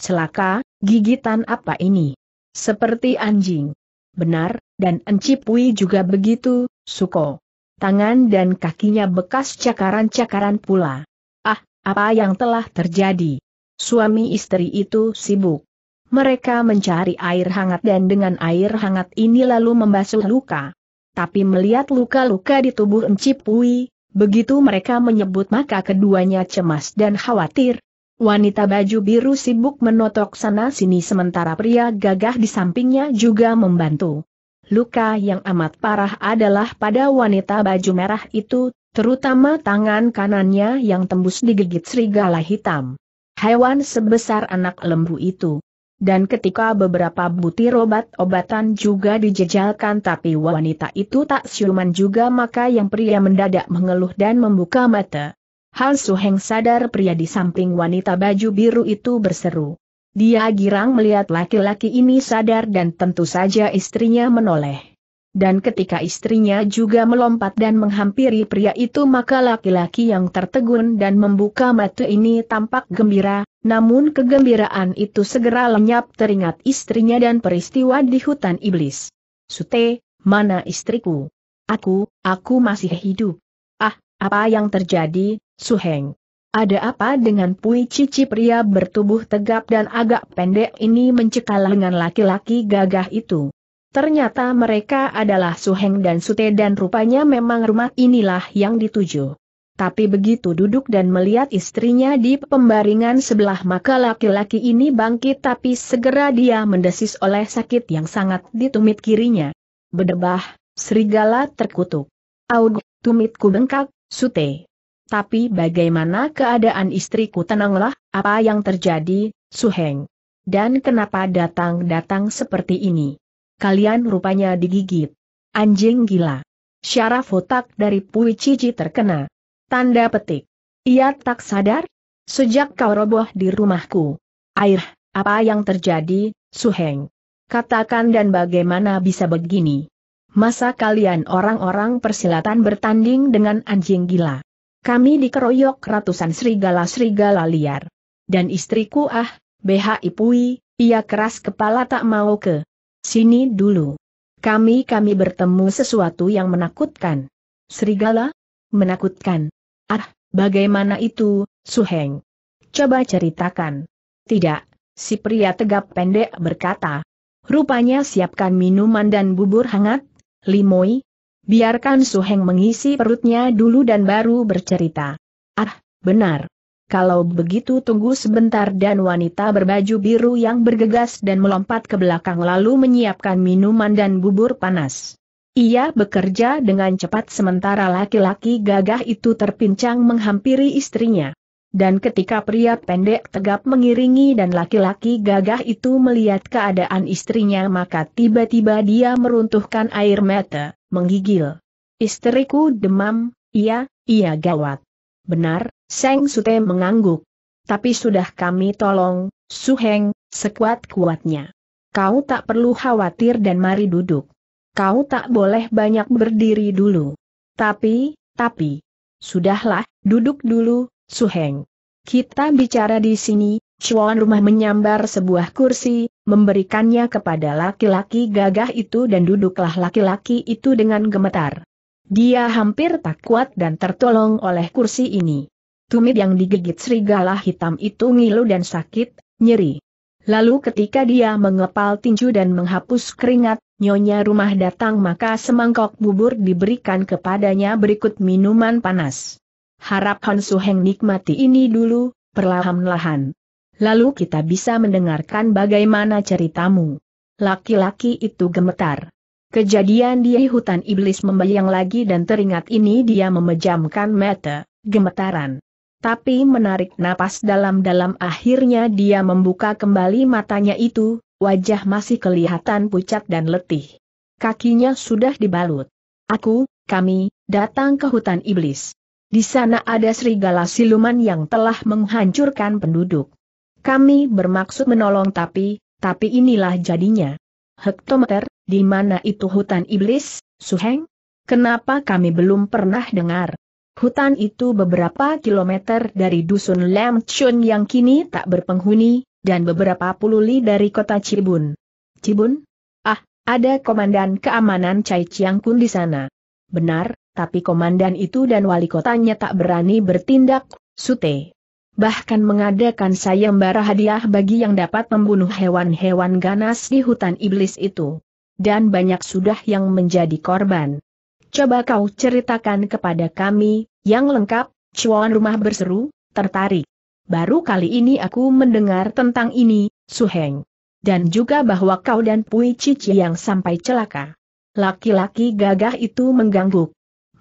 Celaka, gigitan apa ini? Seperti anjing. Benar, dan Encipui juga begitu, Suko. Tangan dan kakinya bekas cakaran-cakaran pula. Ah, apa yang telah terjadi? Suami istri itu sibuk. Mereka mencari air hangat dan dengan air hangat ini lalu membasuh luka. Tapi melihat luka-luka di tubuh Encip Pui, begitu mereka menyebut maka keduanya cemas dan khawatir. Wanita baju biru sibuk menotok sana-sini sementara pria gagah di sampingnya juga membantu. Luka yang amat parah adalah pada wanita baju merah itu, terutama tangan kanannya yang tembus digigit serigala hitam. Hewan sebesar anak lembu itu dan ketika beberapa butir obat-obatan juga dijejalkan tapi wanita itu tak siuman juga maka yang pria mendadak mengeluh dan membuka mata. Hal Suheng sadar pria di samping wanita baju biru itu berseru. Dia girang melihat laki-laki ini sadar dan tentu saja istrinya menoleh. Dan ketika istrinya juga melompat dan menghampiri pria itu maka laki-laki yang tertegun dan membuka mata ini tampak gembira, namun kegembiraan itu segera lenyap teringat istrinya dan peristiwa di hutan iblis. Sute, mana istriku? Aku, aku masih hidup. Ah, apa yang terjadi, Suheng? Ada apa dengan Pui Cici pria bertubuh tegap dan agak pendek ini mencekal dengan laki-laki gagah itu? Ternyata mereka adalah Suheng dan Sute dan rupanya memang rumah inilah yang dituju. Tapi begitu duduk dan melihat istrinya di pembaringan sebelah maka laki-laki ini bangkit tapi segera dia mendesis oleh sakit yang sangat di tumit kirinya. Berdebah, serigala terkutuk. Aug, tumitku bengkak, Sute. Tapi bagaimana keadaan istriku tenanglah, apa yang terjadi, Suheng? Dan kenapa datang-datang seperti ini? kalian rupanya digigit. Anjing gila. Syaraf otak dari Pui Cici terkena. Tanda petik. Ia tak sadar? Sejak kau roboh di rumahku. Air, apa yang terjadi, Suheng? Katakan dan bagaimana bisa begini? Masa kalian orang-orang persilatan bertanding dengan anjing gila? Kami dikeroyok ratusan serigala-serigala liar. Dan istriku ah, BH Ipui, ia keras kepala tak mau ke Sini dulu. Kami-kami bertemu sesuatu yang menakutkan. Serigala? Menakutkan. Ah, bagaimana itu, Suheng? Coba ceritakan. Tidak, si pria tegap pendek berkata. Rupanya siapkan minuman dan bubur hangat, Limoi. Biarkan Suheng mengisi perutnya dulu dan baru bercerita. Ah, benar. Kalau begitu tunggu sebentar dan wanita berbaju biru yang bergegas dan melompat ke belakang lalu menyiapkan minuman dan bubur panas. Ia bekerja dengan cepat sementara laki-laki gagah itu terpincang menghampiri istrinya. Dan ketika pria pendek tegap mengiringi dan laki-laki gagah itu melihat keadaan istrinya maka tiba-tiba dia meruntuhkan air mata, menggigil. Istriku demam, iya, Iya gawat. Benar, Seng Sute mengangguk. Tapi sudah kami tolong, Suheng, sekuat-kuatnya. Kau tak perlu khawatir dan mari duduk. Kau tak boleh banyak berdiri dulu. Tapi, tapi. Sudahlah, duduk dulu, Suheng. Kita bicara di sini, Chuan rumah menyambar sebuah kursi, memberikannya kepada laki-laki gagah itu dan duduklah laki-laki itu dengan gemetar. Dia hampir tak kuat dan tertolong oleh kursi ini. Tumit yang digigit serigala hitam itu ngilu dan sakit, nyeri. Lalu ketika dia mengepal tinju dan menghapus keringat, nyonya rumah datang maka semangkok bubur diberikan kepadanya berikut minuman panas. Harap Han Suheng nikmati ini dulu, perlahan-lahan. Lalu kita bisa mendengarkan bagaimana ceritamu. Laki-laki itu gemetar. Kejadian di hutan iblis membayang lagi dan teringat ini dia memejamkan mata, gemetaran. Tapi menarik napas dalam-dalam akhirnya dia membuka kembali matanya itu, wajah masih kelihatan pucat dan letih. Kakinya sudah dibalut. Aku, kami, datang ke hutan iblis. Di sana ada serigala siluman yang telah menghancurkan penduduk. Kami bermaksud menolong tapi, tapi inilah jadinya. Hektometer, di mana itu hutan iblis, Suheng? Kenapa kami belum pernah dengar? Hutan itu beberapa kilometer dari dusun Lam Chun yang kini tak berpenghuni, dan beberapa puluh li dari kota Cibun. Cibun? Ah, ada komandan keamanan Cai Chiang Kun di sana. Benar, tapi komandan itu dan wali kotanya tak berani bertindak, Sute. Bahkan mengadakan sayembara hadiah bagi yang dapat membunuh hewan-hewan ganas di hutan iblis itu. Dan banyak sudah yang menjadi korban. Coba kau ceritakan kepada kami, yang lengkap, Chuan rumah berseru, tertarik. Baru kali ini aku mendengar tentang ini, Suheng. Dan juga bahwa kau dan Pui Cici yang sampai celaka. Laki-laki gagah itu mengganggu.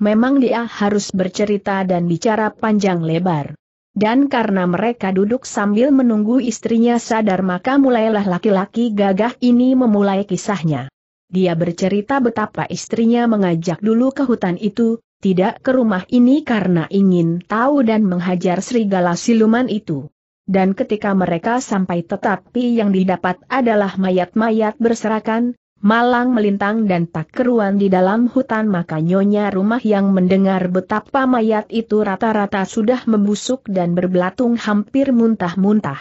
Memang dia harus bercerita dan bicara panjang lebar. Dan karena mereka duduk sambil menunggu istrinya sadar maka mulailah laki-laki gagah ini memulai kisahnya. Dia bercerita betapa istrinya mengajak dulu ke hutan itu, tidak ke rumah ini karena ingin tahu dan menghajar serigala siluman itu. Dan ketika mereka sampai tetapi yang didapat adalah mayat-mayat berserakan, malang melintang dan tak keruan di dalam hutan maka nyonya rumah yang mendengar betapa mayat itu rata-rata sudah membusuk dan berbelatung hampir muntah-muntah.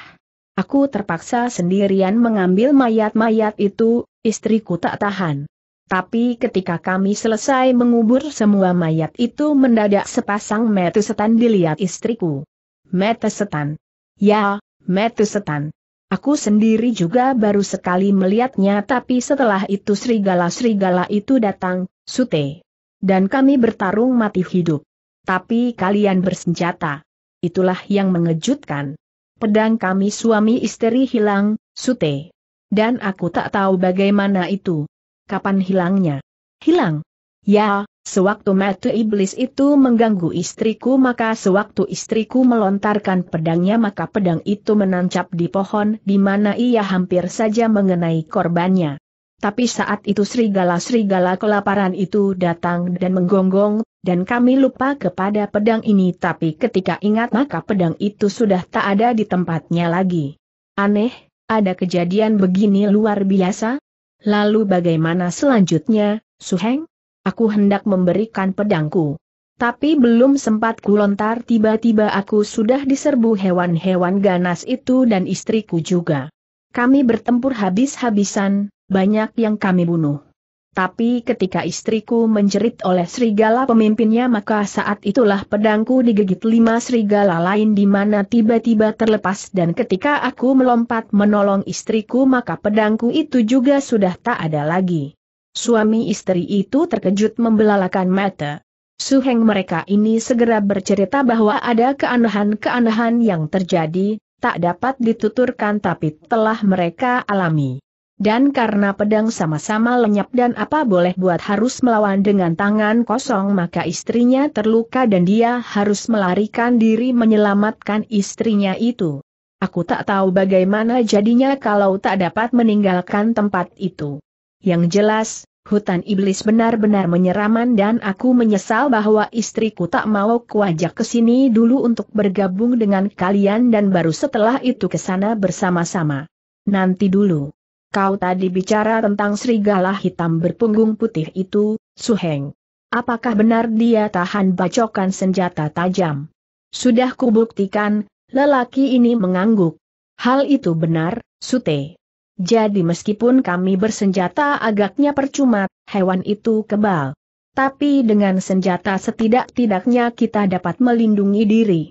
Aku terpaksa sendirian mengambil mayat-mayat itu, istriku tak tahan. Tapi ketika kami selesai mengubur semua mayat itu mendadak sepasang metu setan dilihat istriku. Metu setan. Ya, metu setan. Aku sendiri juga baru sekali melihatnya tapi setelah itu serigala-serigala itu datang, sute. Dan kami bertarung mati hidup. Tapi kalian bersenjata. Itulah yang mengejutkan. Pedang kami suami istri hilang, sute. Dan aku tak tahu bagaimana itu. Kapan hilangnya? Hilang? Ya, sewaktu mata iblis itu mengganggu istriku maka sewaktu istriku melontarkan pedangnya maka pedang itu menancap di pohon di mana ia hampir saja mengenai korbannya. Tapi saat itu serigala-serigala kelaparan itu datang dan menggonggong, dan kami lupa kepada pedang ini tapi ketika ingat maka pedang itu sudah tak ada di tempatnya lagi. Aneh, ada kejadian begini luar biasa? Lalu bagaimana selanjutnya, Suheng? Aku hendak memberikan pedangku. Tapi belum sempat kulontar tiba-tiba aku sudah diserbu hewan-hewan ganas itu dan istriku juga. Kami bertempur habis-habisan, banyak yang kami bunuh. Tapi ketika istriku menjerit oleh serigala pemimpinnya maka saat itulah pedangku digigit lima serigala lain di mana tiba-tiba terlepas dan ketika aku melompat menolong istriku maka pedangku itu juga sudah tak ada lagi. Suami istri itu terkejut membelalakan mata. Suheng mereka ini segera bercerita bahwa ada keanehan-keanehan yang terjadi, tak dapat dituturkan tapi telah mereka alami. Dan karena pedang sama-sama lenyap dan apa boleh buat harus melawan dengan tangan kosong maka istrinya terluka dan dia harus melarikan diri menyelamatkan istrinya itu. Aku tak tahu bagaimana jadinya kalau tak dapat meninggalkan tempat itu. Yang jelas, Hutan iblis benar-benar menyeraman dan aku menyesal bahwa istriku tak mau kuajak ke sini dulu untuk bergabung dengan kalian dan baru setelah itu ke sana bersama-sama. Nanti dulu. Kau tadi bicara tentang serigala hitam berpunggung putih itu, Suheng. Apakah benar dia tahan bacokan senjata tajam? Sudah kubuktikan, lelaki ini mengangguk. Hal itu benar, Sute. Jadi meskipun kami bersenjata agaknya percuma, hewan itu kebal. Tapi dengan senjata setidak-tidaknya kita dapat melindungi diri.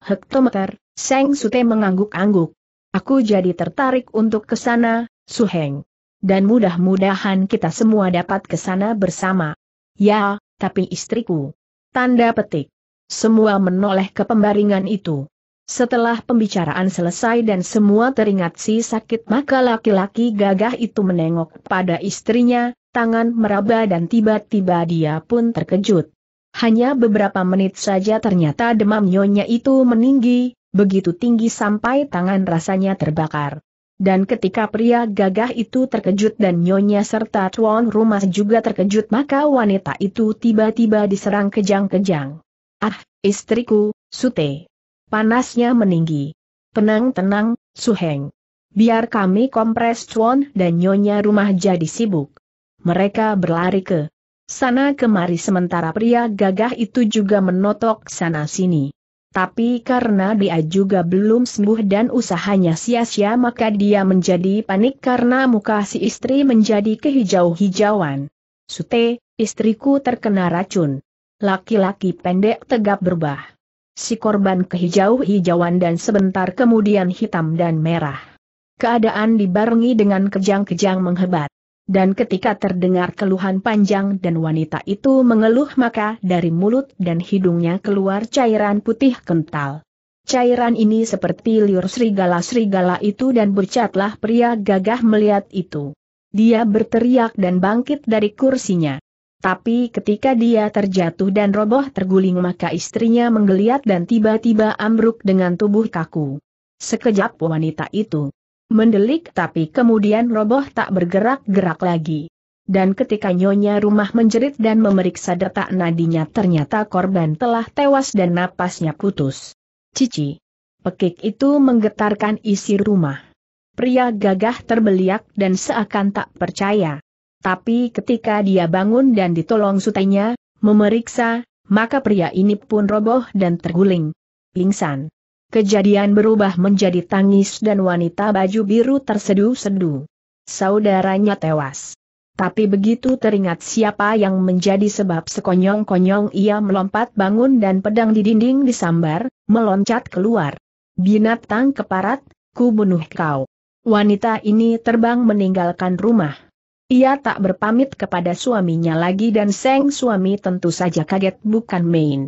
Hektometer, Seng Sute mengangguk-angguk. Aku jadi tertarik untuk ke sana, Suheng. Dan mudah-mudahan kita semua dapat ke sana bersama. Ya, tapi istriku. Tanda petik. Semua menoleh ke pembaringan itu. Setelah pembicaraan selesai dan semua teringat si sakit maka laki-laki gagah itu menengok pada istrinya, tangan meraba dan tiba-tiba dia pun terkejut. Hanya beberapa menit saja ternyata demam nyonya itu meninggi, begitu tinggi sampai tangan rasanya terbakar. Dan ketika pria gagah itu terkejut dan nyonya serta tuan rumah juga terkejut maka wanita itu tiba-tiba diserang kejang-kejang. Ah, istriku, Sute. Panasnya meninggi. Tenang-tenang, Suheng. Biar kami kompres Chuan dan Nyonya rumah jadi sibuk. Mereka berlari ke sana kemari sementara pria gagah itu juga menotok sana-sini. Tapi karena dia juga belum sembuh dan usahanya sia-sia maka dia menjadi panik karena muka si istri menjadi kehijau-hijauan. Sute, istriku terkena racun. Laki-laki pendek tegap berubah si korban kehijau-hijauan dan sebentar kemudian hitam dan merah. Keadaan dibarengi dengan kejang-kejang menghebat. Dan ketika terdengar keluhan panjang dan wanita itu mengeluh maka dari mulut dan hidungnya keluar cairan putih kental. Cairan ini seperti liur serigala-serigala itu dan bercatlah pria gagah melihat itu. Dia berteriak dan bangkit dari kursinya. Tapi ketika dia terjatuh dan roboh terguling maka istrinya menggeliat dan tiba-tiba ambruk dengan tubuh kaku. Sekejap wanita itu mendelik tapi kemudian roboh tak bergerak-gerak lagi. Dan ketika nyonya rumah menjerit dan memeriksa detak nadinya ternyata korban telah tewas dan napasnya putus. Cici. Pekik itu menggetarkan isi rumah. Pria gagah terbeliak dan seakan tak percaya. Tapi ketika dia bangun dan ditolong sutainya, memeriksa, maka pria ini pun roboh dan terguling. Pingsan. Kejadian berubah menjadi tangis dan wanita baju biru terseduh-seduh. Saudaranya tewas. Tapi begitu teringat siapa yang menjadi sebab sekonyong-konyong ia melompat bangun dan pedang di dinding disambar, meloncat keluar. Binatang keparat, ku bunuh kau. Wanita ini terbang meninggalkan rumah. Ia tak berpamit kepada suaminya lagi dan Seng suami tentu saja kaget bukan main.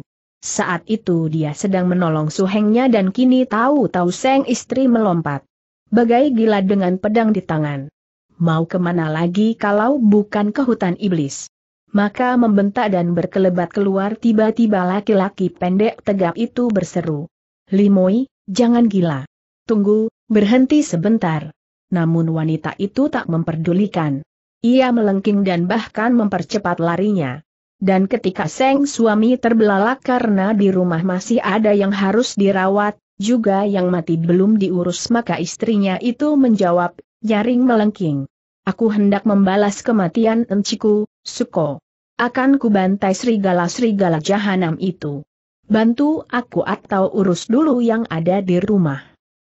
Saat itu dia sedang menolong suhengnya dan kini tahu-tahu Seng istri melompat. Bagai gila dengan pedang di tangan. Mau ke mana lagi kalau bukan ke hutan iblis? Maka membentak dan berkelebat keluar tiba-tiba laki-laki pendek tegap itu berseru. Limoi, jangan gila. Tunggu, berhenti sebentar. Namun wanita itu tak memperdulikan. Ia melengking dan bahkan mempercepat larinya. Dan ketika Seng suami terbelalak karena di rumah masih ada yang harus dirawat, juga yang mati belum diurus maka istrinya itu menjawab, nyaring melengking. Aku hendak membalas kematian enciku, Suko. Akan kubantai serigala-serigala jahanam itu. Bantu aku atau urus dulu yang ada di rumah.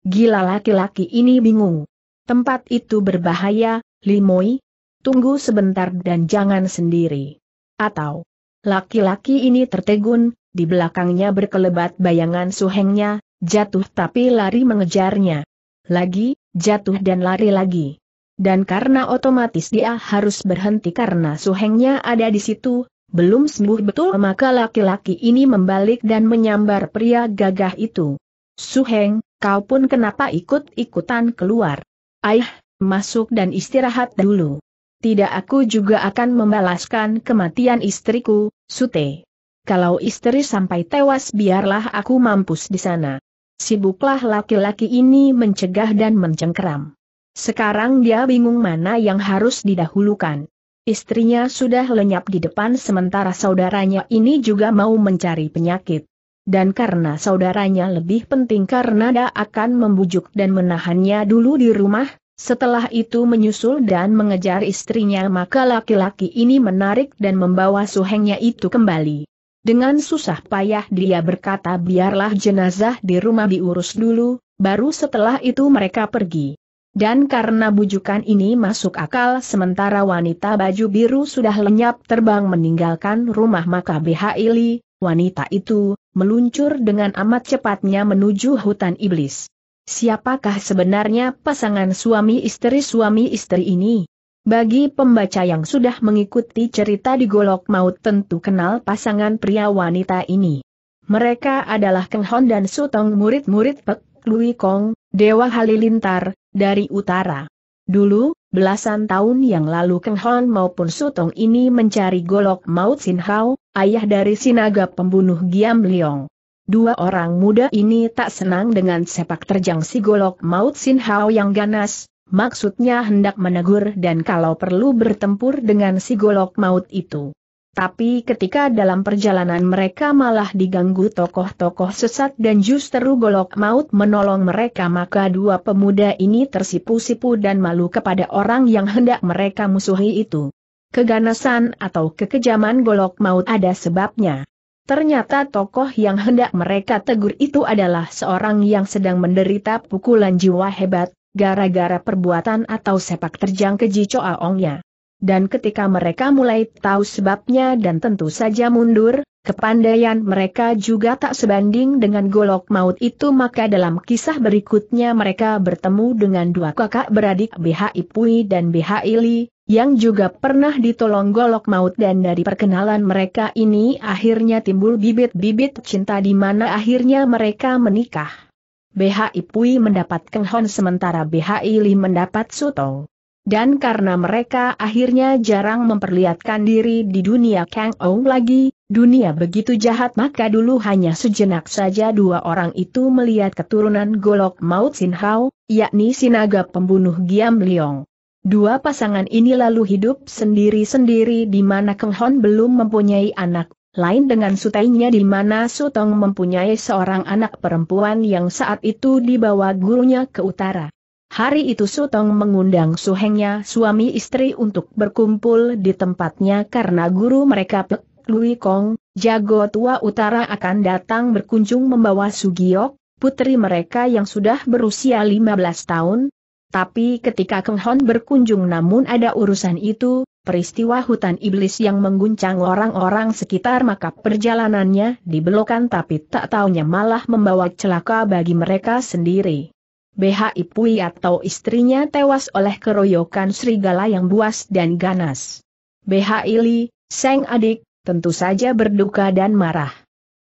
Gila laki-laki ini bingung. Tempat itu berbahaya, Limoi, tunggu sebentar dan jangan sendiri. Atau, laki-laki ini tertegun, di belakangnya berkelebat bayangan suhengnya, jatuh tapi lari mengejarnya. Lagi, jatuh dan lari lagi. Dan karena otomatis dia harus berhenti karena suhengnya ada di situ, belum sembuh betul maka laki-laki ini membalik dan menyambar pria gagah itu. Suheng, kau pun kenapa ikut-ikutan keluar? Ayah, masuk dan istirahat dulu. Tidak aku juga akan membalaskan kematian istriku, Sute. Kalau istri sampai tewas biarlah aku mampus di sana. Sibuklah laki-laki ini mencegah dan mencengkeram. Sekarang dia bingung mana yang harus didahulukan. Istrinya sudah lenyap di depan sementara saudaranya ini juga mau mencari penyakit. Dan karena saudaranya lebih penting karena dia akan membujuk dan menahannya dulu di rumah, setelah itu menyusul dan mengejar istrinya maka laki-laki ini menarik dan membawa suhengnya itu kembali. Dengan susah payah dia berkata biarlah jenazah di rumah diurus dulu, baru setelah itu mereka pergi. Dan karena bujukan ini masuk akal sementara wanita baju biru sudah lenyap terbang meninggalkan rumah maka BH Ili, wanita itu, meluncur dengan amat cepatnya menuju hutan iblis. Siapakah sebenarnya pasangan suami istri-suami istri ini? Bagi pembaca yang sudah mengikuti cerita di Golok Maut tentu kenal pasangan pria wanita ini. Mereka adalah Keng Hon dan Sutong murid-murid Pek Lui Kong, Dewa Halilintar, dari utara. Dulu, belasan tahun yang lalu Keng Hon maupun Sutong ini mencari golok maut Sin Hao, ayah dari sinaga pembunuh Giam Liong. Dua orang muda ini tak senang dengan sepak terjang si golok maut Sin Hao yang ganas, maksudnya hendak menegur dan kalau perlu bertempur dengan si golok maut itu. Tapi ketika dalam perjalanan mereka malah diganggu tokoh-tokoh sesat dan justru golok maut menolong mereka maka dua pemuda ini tersipu-sipu dan malu kepada orang yang hendak mereka musuhi itu. Keganasan atau kekejaman golok maut ada sebabnya. Ternyata tokoh yang hendak mereka tegur itu adalah seorang yang sedang menderita pukulan jiwa hebat, gara-gara perbuatan atau sepak terjang keji Coaongnya. Dan ketika mereka mulai tahu sebabnya dan tentu saja mundur, kepandaian mereka juga tak sebanding dengan golok maut itu maka dalam kisah berikutnya mereka bertemu dengan dua kakak beradik BH Ipui dan BH Ili, yang juga pernah ditolong golok maut dan dari perkenalan mereka ini akhirnya timbul bibit-bibit cinta di mana akhirnya mereka menikah. BH Ipui mendapat Kenghon sementara BH Ili mendapat Sutong. Dan karena mereka akhirnya jarang memperlihatkan diri di dunia Kang Ong lagi, dunia begitu jahat maka dulu hanya sejenak saja dua orang itu melihat keturunan golok maut Sin Hao, yakni sinaga pembunuh Giam Liong. Dua pasangan ini lalu hidup sendiri-sendiri di mana Keng Hon belum mempunyai anak, lain dengan sutainya di mana Sutong mempunyai seorang anak perempuan yang saat itu dibawa gurunya ke utara. Hari itu Sutong mengundang suhengnya suami istri untuk berkumpul di tempatnya karena guru mereka Pek Lui Kong, jago tua utara akan datang berkunjung membawa Sugiok, putri mereka yang sudah berusia 15 tahun. Tapi ketika Keng Hon berkunjung namun ada urusan itu, peristiwa hutan iblis yang mengguncang orang-orang sekitar maka perjalanannya dibelokkan tapi tak taunya malah membawa celaka bagi mereka sendiri. BH Ipui atau istrinya tewas oleh keroyokan serigala yang buas dan ganas. BH Ili, Seng adik, tentu saja berduka dan marah.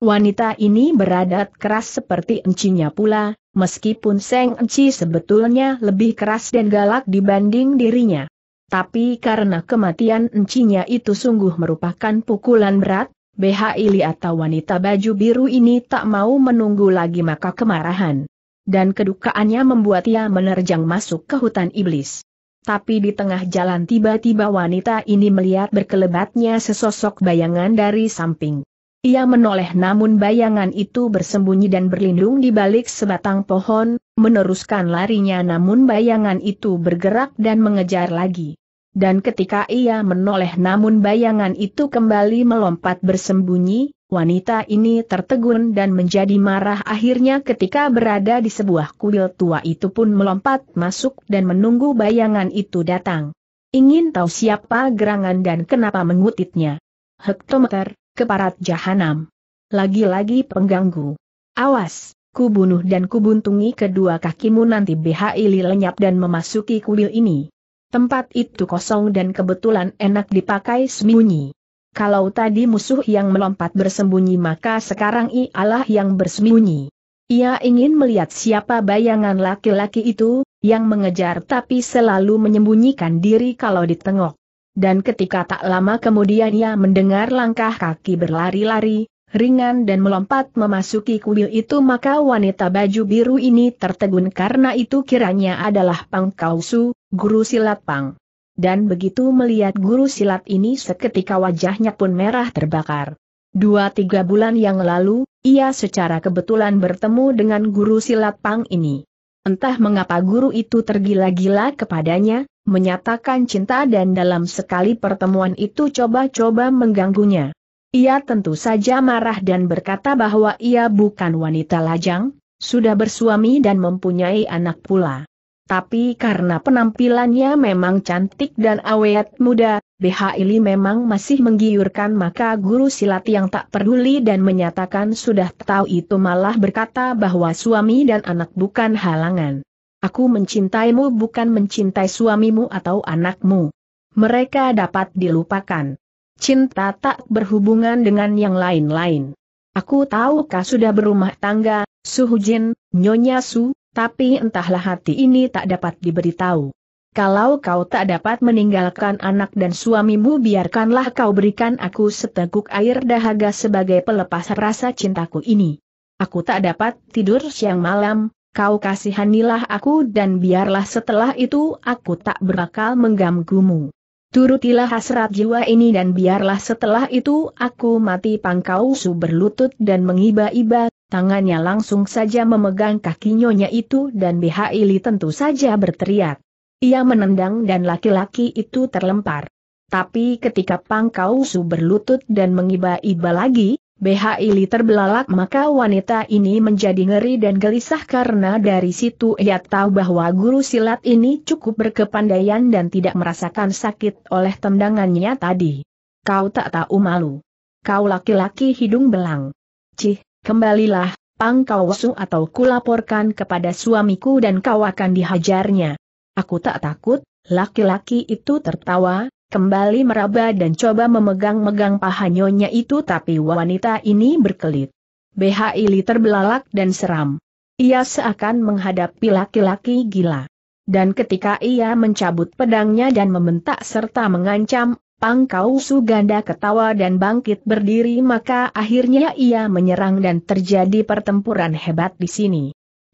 Wanita ini beradat keras seperti encinya pula, meskipun Seng Enci sebetulnya lebih keras dan galak dibanding dirinya. Tapi karena kematian encinya itu sungguh merupakan pukulan berat, BH Ili atau wanita baju biru ini tak mau menunggu lagi maka kemarahan dan kedukaannya membuat ia menerjang masuk ke hutan iblis. Tapi di tengah jalan tiba-tiba wanita ini melihat berkelebatnya sesosok bayangan dari samping. Ia menoleh namun bayangan itu bersembunyi dan berlindung di balik sebatang pohon, meneruskan larinya namun bayangan itu bergerak dan mengejar lagi. Dan ketika ia menoleh namun bayangan itu kembali melompat bersembunyi, Wanita ini tertegun dan menjadi marah akhirnya ketika berada di sebuah kuil tua itu pun melompat masuk dan menunggu bayangan itu datang. Ingin tahu siapa gerangan dan kenapa mengutitnya. Hektometer, keparat jahanam. Lagi-lagi pengganggu. Awas, ku bunuh dan ku buntungi kedua kakimu nanti BH Ili lenyap dan memasuki kuil ini. Tempat itu kosong dan kebetulan enak dipakai sembunyi. Kalau tadi musuh yang melompat bersembunyi maka sekarang ialah yang bersembunyi. Ia ingin melihat siapa bayangan laki-laki itu, yang mengejar tapi selalu menyembunyikan diri kalau ditengok. Dan ketika tak lama kemudian ia mendengar langkah kaki berlari-lari, ringan dan melompat memasuki kuil itu maka wanita baju biru ini tertegun karena itu kiranya adalah Pang Kausu, guru silat Pang. dan begitu melihat guru silat ini seketika wajahnya pun merah terbakar. Dua tiga bulan yang lalu, ia secara kebetulan bertemu dengan guru silat Pang ini. Entah mengapa guru itu tergila-gila kepadanya, menyatakan cinta dan dalam sekali pertemuan itu coba-coba mengganggunya. Ia tentu saja marah dan berkata bahwa ia bukan wanita lajang, sudah bersuami dan mempunyai anak pula. Tapi karena penampilannya memang cantik dan awet muda, BH Ili memang masih menggiurkan maka guru silat yang tak peduli dan menyatakan sudah tahu itu malah berkata bahwa suami dan anak bukan halangan. Aku mencintaimu bukan mencintai suamimu atau anakmu. Mereka dapat dilupakan. Cinta tak berhubungan dengan yang lain-lain. Aku tahu kau sudah berumah tangga, Suhujin, Nyonya Su, tapi entahlah hati ini tak dapat diberitahu. Kalau kau tak dapat meninggalkan anak dan suamimu biarkanlah kau berikan aku seteguk air dahaga sebagai pelepas rasa cintaku ini. Aku tak dapat tidur siang malam, kau kasihanilah aku dan biarlah setelah itu aku tak berakal mengganggumu. Turutilah hasrat jiwa ini dan biarlah setelah itu aku mati pangkau su berlutut dan mengiba-iba, tangannya langsung saja memegang kaki nyonya itu dan BH Ili tentu saja berteriak. Ia menendang dan laki-laki itu terlempar. Tapi ketika pangkau su berlutut dan mengiba-iba lagi, BH Ili terbelalak maka wanita ini menjadi ngeri dan gelisah karena dari situ ia tahu bahwa guru silat ini cukup berkepandaian dan tidak merasakan sakit oleh tendangannya tadi. Kau tak tahu malu. Kau laki-laki hidung belang. Cih, kembalilah, pangkausu atau kulaporkan kepada suamiku dan kau akan dihajarnya. Aku tak takut, laki-laki itu tertawa, kembali meraba dan coba memegang-megang paha itu tapi wanita ini berkelit. BH Ili terbelalak dan seram. Ia seakan menghadapi laki-laki gila. Dan ketika ia mencabut pedangnya dan membentak serta mengancam, Pangkau Suganda ketawa dan bangkit berdiri maka akhirnya ia menyerang dan terjadi pertempuran hebat di sini.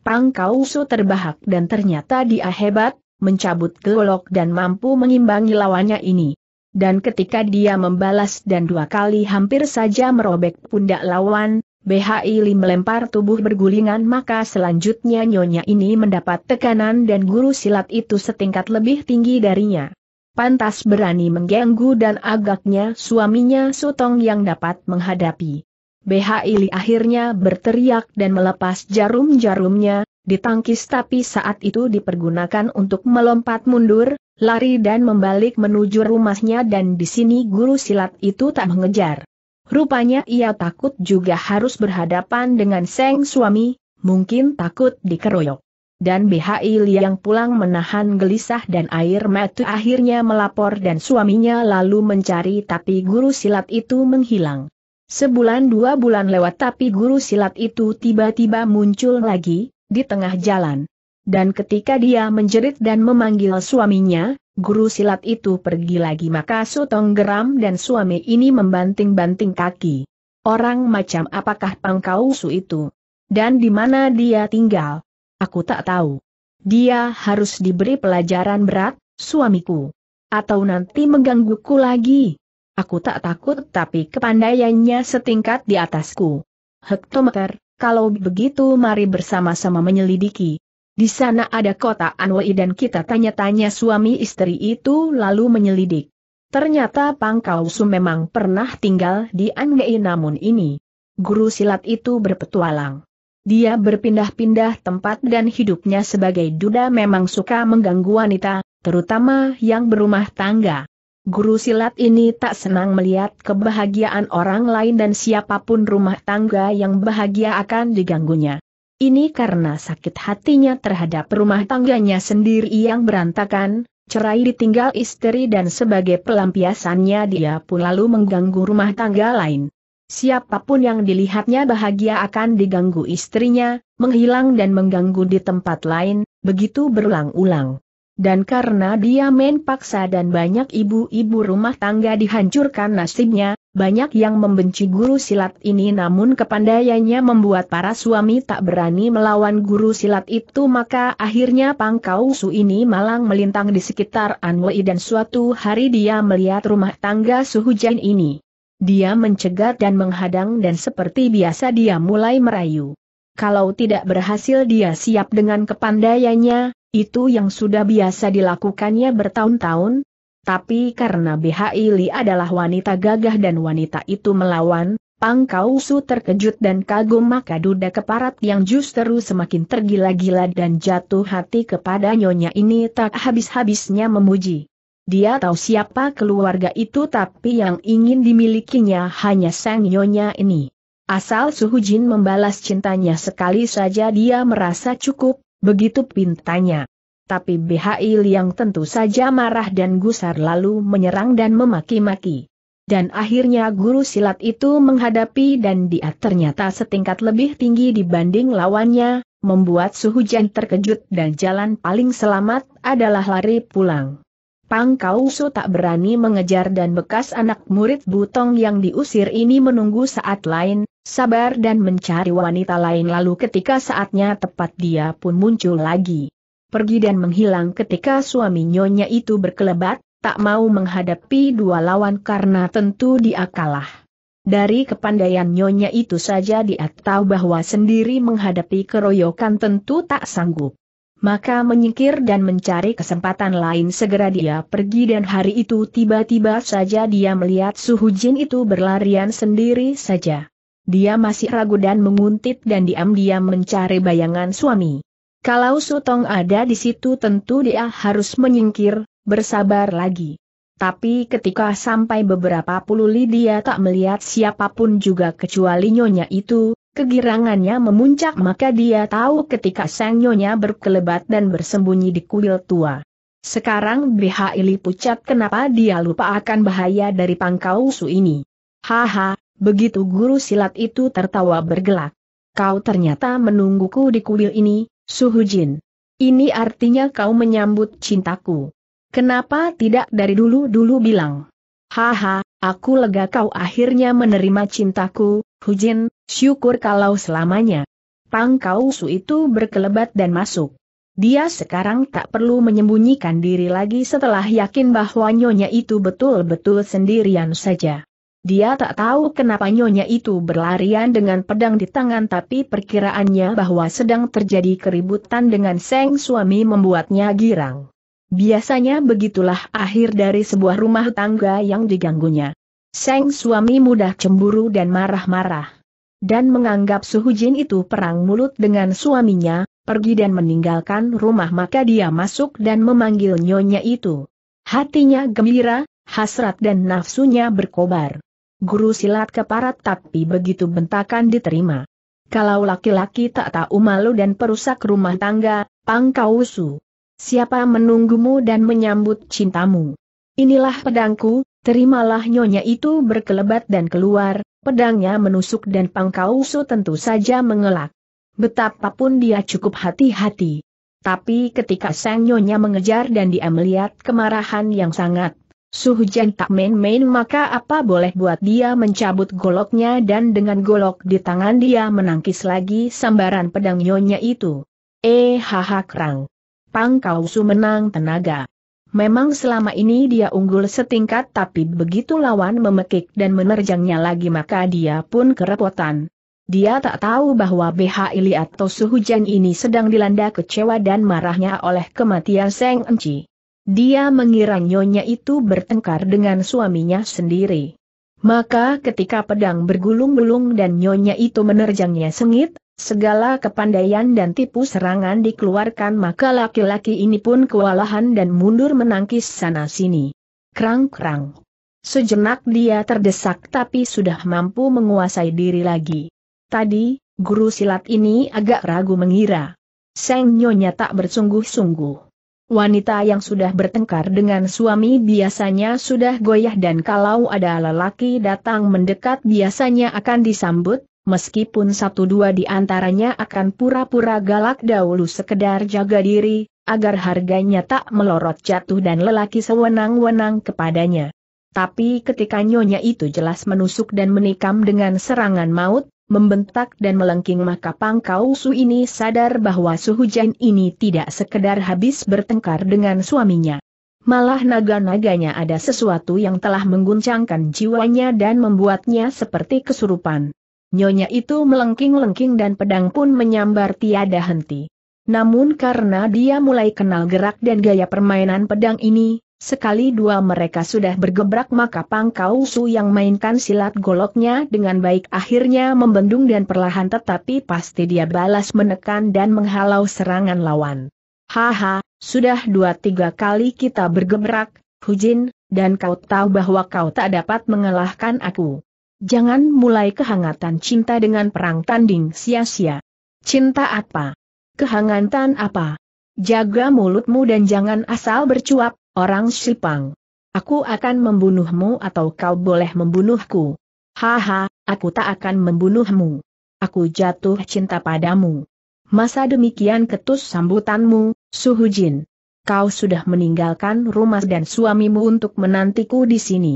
Pangkau Su terbahak dan ternyata dia hebat, mencabut golok dan mampu mengimbangi lawannya ini. Dan ketika dia membalas dan dua kali hampir saja merobek pundak lawan, BH Ili melempar tubuh bergulingan maka selanjutnya nyonya ini mendapat tekanan dan guru silat itu setingkat lebih tinggi darinya. Pantas berani mengganggu dan agaknya suaminya Sutong yang dapat menghadapi. BH Ili akhirnya berteriak dan melepas jarum-jarumnya, ditangkis tapi saat itu dipergunakan untuk melompat mundur, lari dan membalik menuju rumahnya dan di sini guru silat itu tak mengejar. Rupanya ia takut juga harus berhadapan dengan Seng suami, mungkin takut dikeroyok. Dan BHI yang pulang menahan gelisah dan air mata akhirnya melapor dan suaminya lalu mencari tapi guru silat itu menghilang. Sebulan dua bulan lewat tapi guru silat itu tiba-tiba muncul lagi, di tengah jalan. Dan ketika dia menjerit dan memanggil suaminya, guru silat itu pergi lagi maka Sutong geram dan suami ini membanting-banting kaki. Orang macam apakah pangkau su itu? Dan di mana dia tinggal? Aku tak tahu. Dia harus diberi pelajaran berat, suamiku. Atau nanti menggangguku lagi. Aku tak takut tapi kepandaiannya setingkat di atasku. Hektometer, kalau begitu mari bersama-sama menyelidiki. Di sana ada kota Anwai dan kita tanya-tanya suami istri itu lalu menyelidik. Ternyata Pangkau Su memang pernah tinggal di Anwai namun ini. Guru silat itu berpetualang. Dia berpindah-pindah tempat dan hidupnya sebagai duda memang suka mengganggu wanita, terutama yang berumah tangga. Guru silat ini tak senang melihat kebahagiaan orang lain dan siapa pun rumah tangga yang bahagia akan diganggunya. Ini karena sakit hatinya terhadap rumah tangganya sendiri yang berantakan, cerai ditinggal istri dan sebagai pelampiasannya dia pun lalu mengganggu rumah tangga lain. Siapa pun yang dilihatnya bahagia akan diganggu istrinya, menghilang dan mengganggu di tempat lain, begitu berulang-ulang. Dan karena dia main paksa dan banyak ibu-ibu rumah tangga dihancurkan nasibnya, Banyak yang membenci guru silat ini namun kepandaiannya membuat para suami tak berani melawan guru silat itu maka akhirnya Pangkau Su ini malang melintang di sekitar Anwei dan suatu hari dia melihat rumah tangga Suhujan ini. Dia mencegat dan menghadang dan seperti biasa dia mulai merayu. Kalau tidak berhasil dia siap dengan kepandaiannya, itu yang sudah biasa dilakukannya bertahun-tahun, tapi karena BHI Li adalah wanita gagah dan wanita itu melawan, Pang Kausu terkejut dan kagum maka duda keparat yang justru semakin tergila-gila dan jatuh hati kepada nyonya ini tak habis-habisnya memuji. Dia tahu siapa keluarga itu tapi yang ingin dimilikinya hanya sang nyonya ini. Asal Suhujin membalas cintanya sekali saja dia merasa cukup, begitu pintanya tapi BHI Liang tentu saja marah dan gusar lalu menyerang dan memaki-maki. Dan akhirnya guru silat itu menghadapi dan dia ternyata setingkat lebih tinggi dibanding lawannya, membuat Suhujan terkejut dan jalan paling selamat adalah lari pulang. Pang Kausu tak berani mengejar dan bekas anak murid Butong yang diusir ini menunggu saat lain, sabar dan mencari wanita lain lalu ketika saatnya tepat dia pun muncul lagi pergi dan menghilang ketika suami nyonya itu berkelebat, tak mau menghadapi dua lawan karena tentu dia kalah. Dari kepandaian nyonya itu saja dia tahu bahwa sendiri menghadapi keroyokan tentu tak sanggup. Maka menyingkir dan mencari kesempatan lain segera dia pergi dan hari itu tiba-tiba saja dia melihat suhu jin itu berlarian sendiri saja. Dia masih ragu dan menguntit dan diam-diam mencari bayangan suami. Kalau Sutong ada di situ tentu dia harus menyingkir, bersabar lagi. Tapi ketika sampai beberapa puluh li dia tak melihat siapa pun juga kecuali nyonya itu, kegirangannya memuncak maka dia tahu ketika sang nyonya berkelebat dan bersembunyi di kuil tua. Sekarang BH Ili pucat kenapa dia lupa akan bahaya dari pangkau su ini. Haha, begitu guru silat itu tertawa bergelak. Kau ternyata menungguku di kuil ini, Suhujin. Ini artinya kau menyambut cintaku. Kenapa tidak dari dulu-dulu bilang? Haha, aku lega kau akhirnya menerima cintaku, Hujin, syukur kalau selamanya. Pang Kausu itu berkelebat dan masuk. Dia sekarang tak perlu menyembunyikan diri lagi setelah yakin bahwa nyonya itu betul-betul sendirian saja. Dia tak tahu kenapa nyonya itu berlarian dengan pedang di tangan tapi perkiraannya bahwa sedang terjadi keributan dengan seng suami membuatnya girang. Biasanya begitulah akhir dari sebuah rumah tangga yang diganggunya. Seng suami mudah cemburu dan marah-marah. Dan menganggap suhu jin itu perang mulut dengan suaminya, pergi dan meninggalkan rumah maka dia masuk dan memanggil nyonya itu. Hatinya gembira, hasrat dan nafsunya berkobar guru silat keparat tapi begitu bentakan diterima. Kalau laki-laki tak tahu malu dan perusak rumah tangga, pangkausu. Siapa menunggumu dan menyambut cintamu? Inilah pedangku, terimalah nyonya itu berkelebat dan keluar, pedangnya menusuk dan pangkausu tentu saja mengelak. Betapapun dia cukup hati-hati. Tapi ketika sang nyonya mengejar dan dia melihat kemarahan yang sangat Suhujan tak main-main maka apa boleh buat dia mencabut goloknya dan dengan golok di tangan dia menangkis lagi sambaran pedang nyonya itu. Eh haha kerang. Pang Kausu menang tenaga. Memang selama ini dia unggul setingkat tapi begitu lawan memekik dan menerjangnya lagi maka dia pun kerepotan. Dia tak tahu bahwa BH Ili atau Suhujan ini sedang dilanda kecewa dan marahnya oleh kematian Seng Enci. Dia mengira nyonya itu bertengkar dengan suaminya sendiri. Maka ketika pedang bergulung-gulung dan nyonya itu menerjangnya sengit, segala kepandaian dan tipu serangan dikeluarkan maka laki-laki ini pun kewalahan dan mundur menangkis sana-sini. Krang-krang. Sejenak dia terdesak tapi sudah mampu menguasai diri lagi. Tadi, guru silat ini agak ragu mengira. Seng nyonya tak bersungguh-sungguh. Wanita yang sudah bertengkar dengan suami biasanya sudah goyah dan kalau ada lelaki datang mendekat biasanya akan disambut, meskipun satu dua di antaranya akan pura-pura galak dahulu sekedar jaga diri, agar harganya tak melorot jatuh dan lelaki sewenang-wenang kepadanya. Tapi ketika nyonya itu jelas menusuk dan menikam dengan serangan maut, membentak dan melengking maka Pangkau Su ini sadar bahwa Suhujan ini tidak sekedar habis bertengkar dengan suaminya. Malah naga-naganya ada sesuatu yang telah mengguncangkan jiwanya dan membuatnya seperti kesurupan. Nyonya itu melengking-lengking dan pedang pun menyambar tiada henti. Namun karena dia mulai kenal gerak dan gaya permainan pedang ini, Sekali dua mereka sudah bergebrak maka Pangkau Su yang mainkan silat goloknya dengan baik akhirnya membendung dan perlahan tetapi pasti dia balas menekan dan menghalau serangan lawan. Haha, sudah dua tiga kali kita bergebrak, Hujin, dan kau tahu bahwa kau tak dapat mengalahkan aku. Jangan mulai kehangatan cinta dengan perang tanding sia-sia. Cinta apa? Kehangatan apa? Jaga mulutmu dan jangan asal bercuap, Orang Sipang. Aku akan membunuhmu atau kau boleh membunuhku. Haha, aku tak akan membunuhmu. Aku jatuh cinta padamu. Masa demikian ketus sambutanmu, Suhujin. Kau sudah meninggalkan rumah dan suamimu untuk menantiku di sini.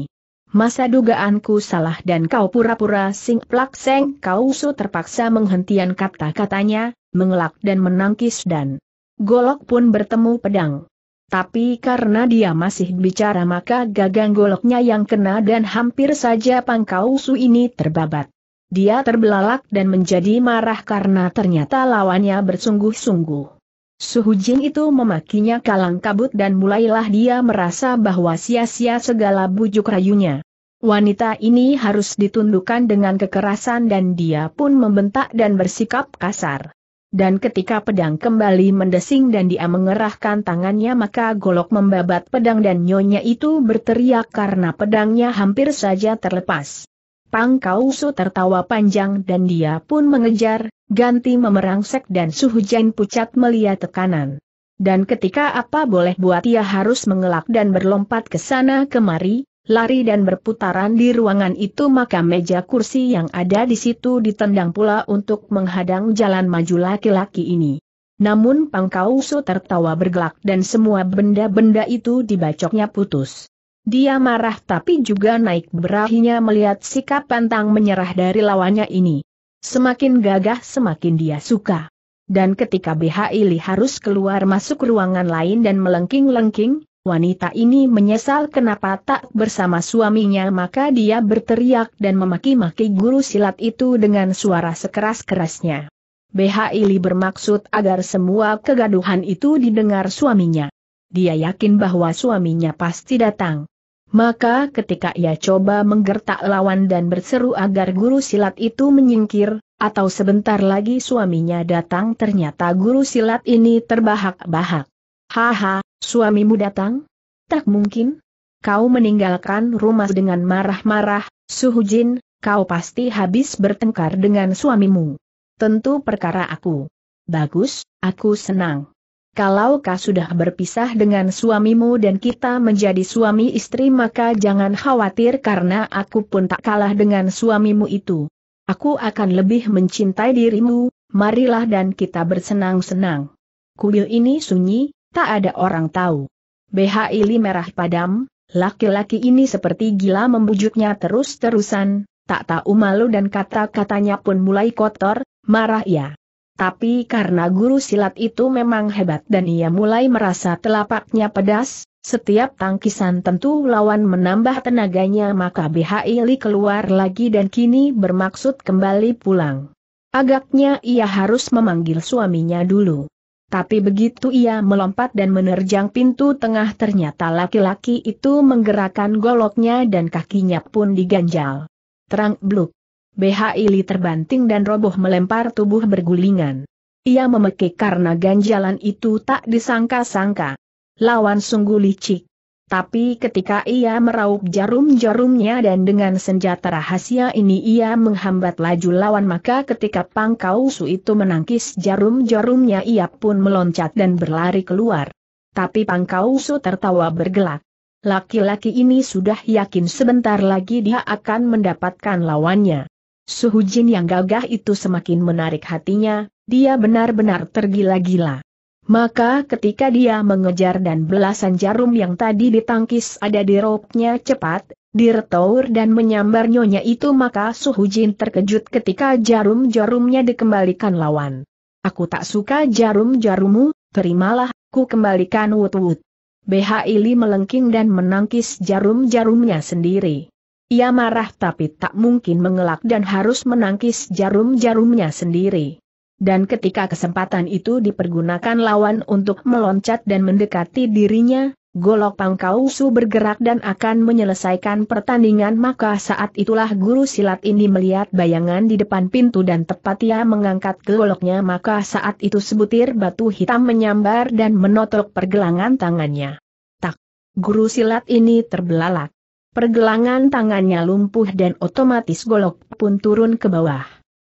Masa dugaanku salah dan kau pura-pura sing plak seng kau su terpaksa menghentian kata-katanya, mengelak dan menangkis dan golok pun bertemu pedang. Tapi karena dia masih bicara maka gagang goloknya yang kena dan hampir saja Pangkau Su ini terbabat. Dia terbelalak dan menjadi marah karena ternyata lawannya bersungguh-sungguh. Suhujin itu memakinya kalang kabut dan mulailah dia merasa bahwa sia-sia segala bujuk rayunya. Wanita ini harus ditundukkan dengan kekerasan dan dia pun membentak dan bersikap kasar dan ketika pedang kembali mendesing dan dia mengerahkan tangannya maka golok membabat pedang dan nyonya itu berteriak karena pedangnya hampir saja terlepas. Pang Kausu tertawa panjang dan dia pun mengejar, ganti memerangsek dan suhujan pucat melihat tekanan. Dan ketika apa boleh buat ia harus mengelak dan berlompat ke sana kemari, lari dan berputaran di ruangan itu maka meja kursi yang ada di situ ditendang pula untuk menghadang jalan maju laki-laki ini. Namun Pangkausu tertawa bergelak dan semua benda-benda itu dibacoknya putus. Dia marah tapi juga naik berahinya melihat sikap pantang menyerah dari lawannya ini. Semakin gagah semakin dia suka. Dan ketika BH Ili harus keluar masuk ruangan lain dan melengking-lengking, wanita ini menyesal kenapa tak bersama suaminya maka dia berteriak dan memaki-maki guru silat itu dengan suara sekeras-kerasnya. BH Ili bermaksud agar semua kegaduhan itu didengar suaminya. Dia yakin bahwa suaminya pasti datang. Maka ketika ia coba menggertak lawan dan berseru agar guru silat itu menyingkir, atau sebentar lagi suaminya datang ternyata guru silat ini terbahak-bahak. Haha, suamimu datang? Tak mungkin. Kau meninggalkan rumah dengan marah-marah, Suhujin, kau pasti habis bertengkar dengan suamimu. Tentu perkara aku. Bagus, aku senang. Kalau kau sudah berpisah dengan suamimu dan kita menjadi suami istri maka jangan khawatir karena aku pun tak kalah dengan suamimu itu. Aku akan lebih mencintai dirimu, marilah dan kita bersenang-senang. Kuil ini sunyi, Tak ada orang tahu. BH Ili merah padam, laki-laki ini seperti gila membujuknya terus-terusan, tak tahu malu dan kata-katanya pun mulai kotor, marah ia. Tapi karena guru silat itu memang hebat dan ia mulai merasa telapaknya pedas, setiap tangkisan tentu lawan menambah tenaganya maka BH Ili keluar lagi dan kini bermaksud kembali pulang. Agaknya ia harus memanggil suaminya dulu. Tapi begitu ia melompat dan menerjang pintu tengah ternyata laki-laki itu menggerakkan goloknya dan kakinya pun diganjal. Terang bluk. BH Ili terbanting dan roboh melempar tubuh bergulingan. Ia memekik karena ganjalan itu tak disangka-sangka. Lawan sungguh licik. Tapi ketika ia meraup jarum-jarumnya dan dengan senjata rahasia ini ia menghambat laju lawan maka ketika Pangkausu itu menangkis jarum-jarumnya ia pun meloncat dan berlari keluar. Tapi Pangkausu tertawa bergelak. Laki-laki ini sudah yakin sebentar lagi dia akan mendapatkan lawannya. Suhujin yang gagah itu semakin menarik hatinya, dia benar-benar tergila-gila. Maka ketika dia mengejar dan belasan jarum yang tadi ditangkis ada di ropnya cepat, diretaur dan menyambar nyonya itu maka Suhujin terkejut ketika jarum-jarumnya dikembalikan lawan. Aku tak suka jarum-jarummu, terimalah, ku kembalikan wut-wut. BH Ili melengking dan menangkis jarum-jarumnya sendiri. Ia marah tapi tak mungkin mengelak dan harus menangkis jarum-jarumnya sendiri. Dan ketika kesempatan itu dipergunakan lawan untuk meloncat dan mendekati dirinya, Golok Pangkausu bergerak dan akan menyelesaikan pertandingan maka saat itulah guru silat ini melihat bayangan di depan pintu dan tepat ia mengangkat goloknya maka saat itu sebutir batu hitam menyambar dan menotok pergelangan tangannya. Tak, guru silat ini terbelalak. Pergelangan tangannya lumpuh dan otomatis golok pun turun ke bawah.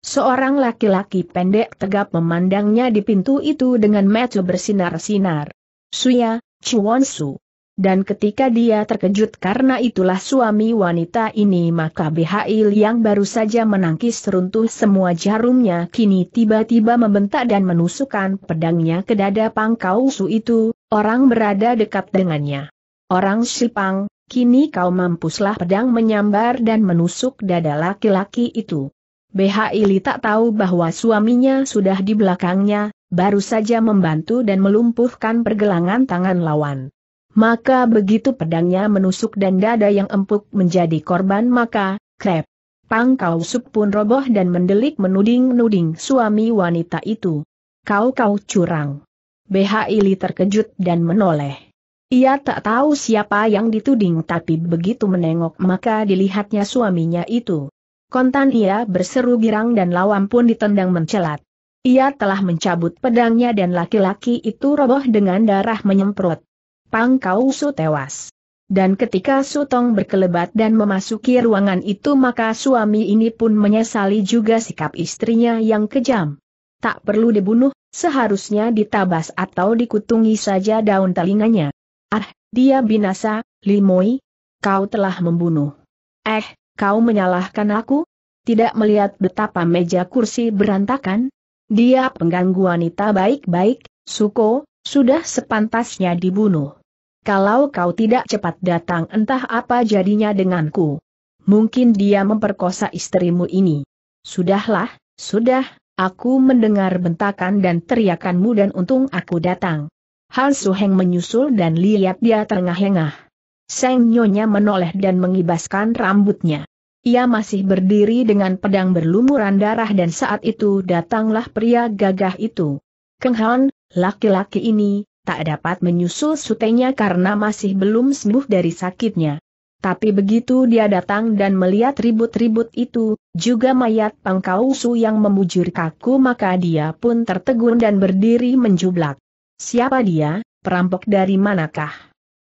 Seorang laki-laki pendek tegap memandangnya di pintu itu dengan mata bersinar-sinar. Suya, Chuan Su. Dan ketika dia terkejut karena itulah suami wanita ini maka BHI yang baru saja menangkis runtuh semua jarumnya kini tiba-tiba membentak dan menusukkan pedangnya ke dada Pangkau Su itu, orang berada dekat dengannya. Orang Sipang, kini kau mampuslah pedang menyambar dan menusuk dada laki-laki itu. BHI tak tahu bahwa suaminya sudah di belakangnya, baru saja membantu dan melumpuhkan pergelangan tangan lawan. Maka begitu pedangnya menusuk dan dada yang empuk menjadi korban maka, krep. Pangkau Sup pun roboh dan mendelik menuding-nuding suami wanita itu. Kau-kau curang. BH Ili terkejut dan menoleh. Ia tak tahu siapa yang dituding tapi begitu menengok maka dilihatnya suaminya itu. Kontan ia berseru girang dan lawan pun ditendang mencelat. Ia telah mencabut pedangnya dan laki-laki itu roboh dengan darah menyemprot. Pang Su tewas. Dan ketika Sutong berkelebat dan memasuki ruangan itu maka suami ini pun menyesali juga sikap istrinya yang kejam. Tak perlu dibunuh, seharusnya ditabas atau dikutungi saja daun telinganya. Ah, dia binasa, Limoi, kau telah membunuh. Eh, kau menyalahkan aku? Tidak melihat betapa meja kursi berantakan? Dia pengganggu wanita baik-baik, Suko, sudah sepantasnya dibunuh. Kalau kau tidak cepat datang entah apa jadinya denganku. Mungkin dia memperkosa istrimu ini. Sudahlah, sudah, aku mendengar bentakan dan teriakanmu dan untung aku datang. Han Suheng menyusul dan lihat dia terengah-engah. Seng Nyonya menoleh dan mengibaskan rambutnya. Ia masih berdiri dengan pedang berlumuran darah dan saat itu datanglah pria gagah itu. Keng Han, laki-laki ini, tak dapat menyusul sutenya karena masih belum sembuh dari sakitnya. Tapi begitu dia datang dan melihat ribut-ribut itu, juga mayat Pangkausu yang memujur kaku maka dia pun tertegun dan berdiri menjublak. Siapa dia, perampok dari manakah?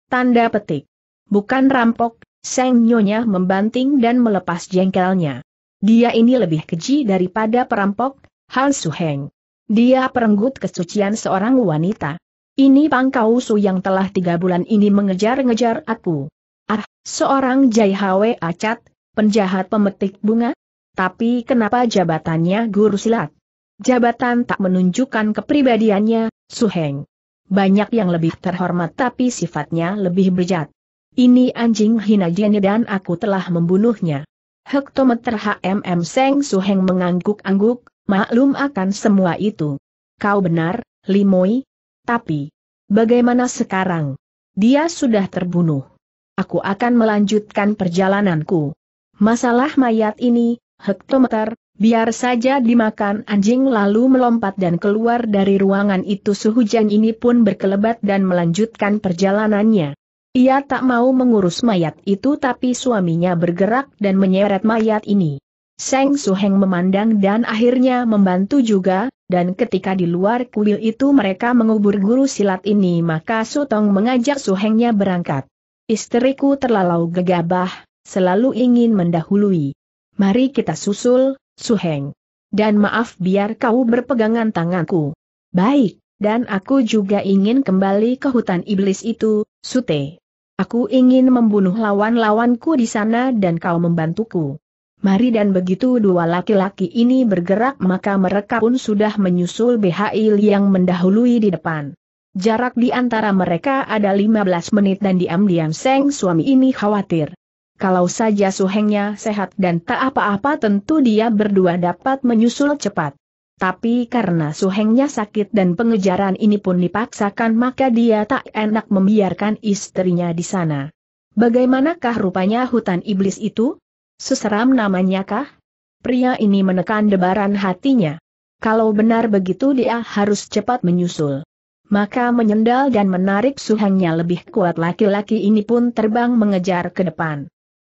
Tanda petik. Bukan rampok, Seng Nyonya membanting dan melepas jengkelnya. Dia ini lebih keji daripada perampok, Han Suheng. Dia perenggut kesucian seorang wanita. Ini Pangkau Su yang telah tiga bulan ini mengejar-ngejar aku. Ah, seorang Jai Hwe Acat, penjahat pemetik bunga? Tapi kenapa jabatannya guru silat? Jabatan tak menunjukkan kepribadiannya, Suheng. Banyak yang lebih terhormat tapi sifatnya lebih bejat. Ini anjing hina jeni dan aku telah membunuhnya. Hektometer HMM Seng Suheng mengangguk-angguk, maklum akan semua itu. Kau benar, Limoi. Tapi, bagaimana sekarang? Dia sudah terbunuh. Aku akan melanjutkan perjalananku. Masalah mayat ini, hektometer, biar saja dimakan anjing lalu melompat dan keluar dari ruangan itu sehujan ini pun berkelebat dan melanjutkan perjalanannya. Ia tak mau mengurus mayat itu tapi suaminya bergerak dan menyeret mayat ini. Seng Suheng memandang dan akhirnya membantu juga, dan ketika di luar kuil itu mereka mengubur guru silat ini maka Sutong mengajak Suhengnya berangkat. Istriku terlalu gegabah, selalu ingin mendahului. Mari kita susul, Suheng. Dan maaf biar kau berpegangan tanganku. Baik, dan aku juga ingin kembali ke hutan iblis itu, Sute. Aku ingin membunuh lawan-lawanku di sana dan kau membantuku. Mari dan begitu dua laki-laki ini bergerak maka mereka pun sudah menyusul BHI yang mendahului di depan. Jarak di antara mereka ada 15 menit dan diam-diam Seng suami ini khawatir. Kalau saja suhengnya sehat dan tak apa-apa tentu dia berdua dapat menyusul cepat. Tapi karena suhengnya sakit dan pengejaran ini pun dipaksakan maka dia tak enak membiarkan istrinya di sana. Bagaimanakah rupanya hutan iblis itu? Seseram namanya kah? Pria ini menekan debaran hatinya. Kalau benar begitu dia harus cepat menyusul. Maka menyendal dan menarik suhengnya lebih kuat laki-laki ini pun terbang mengejar ke depan.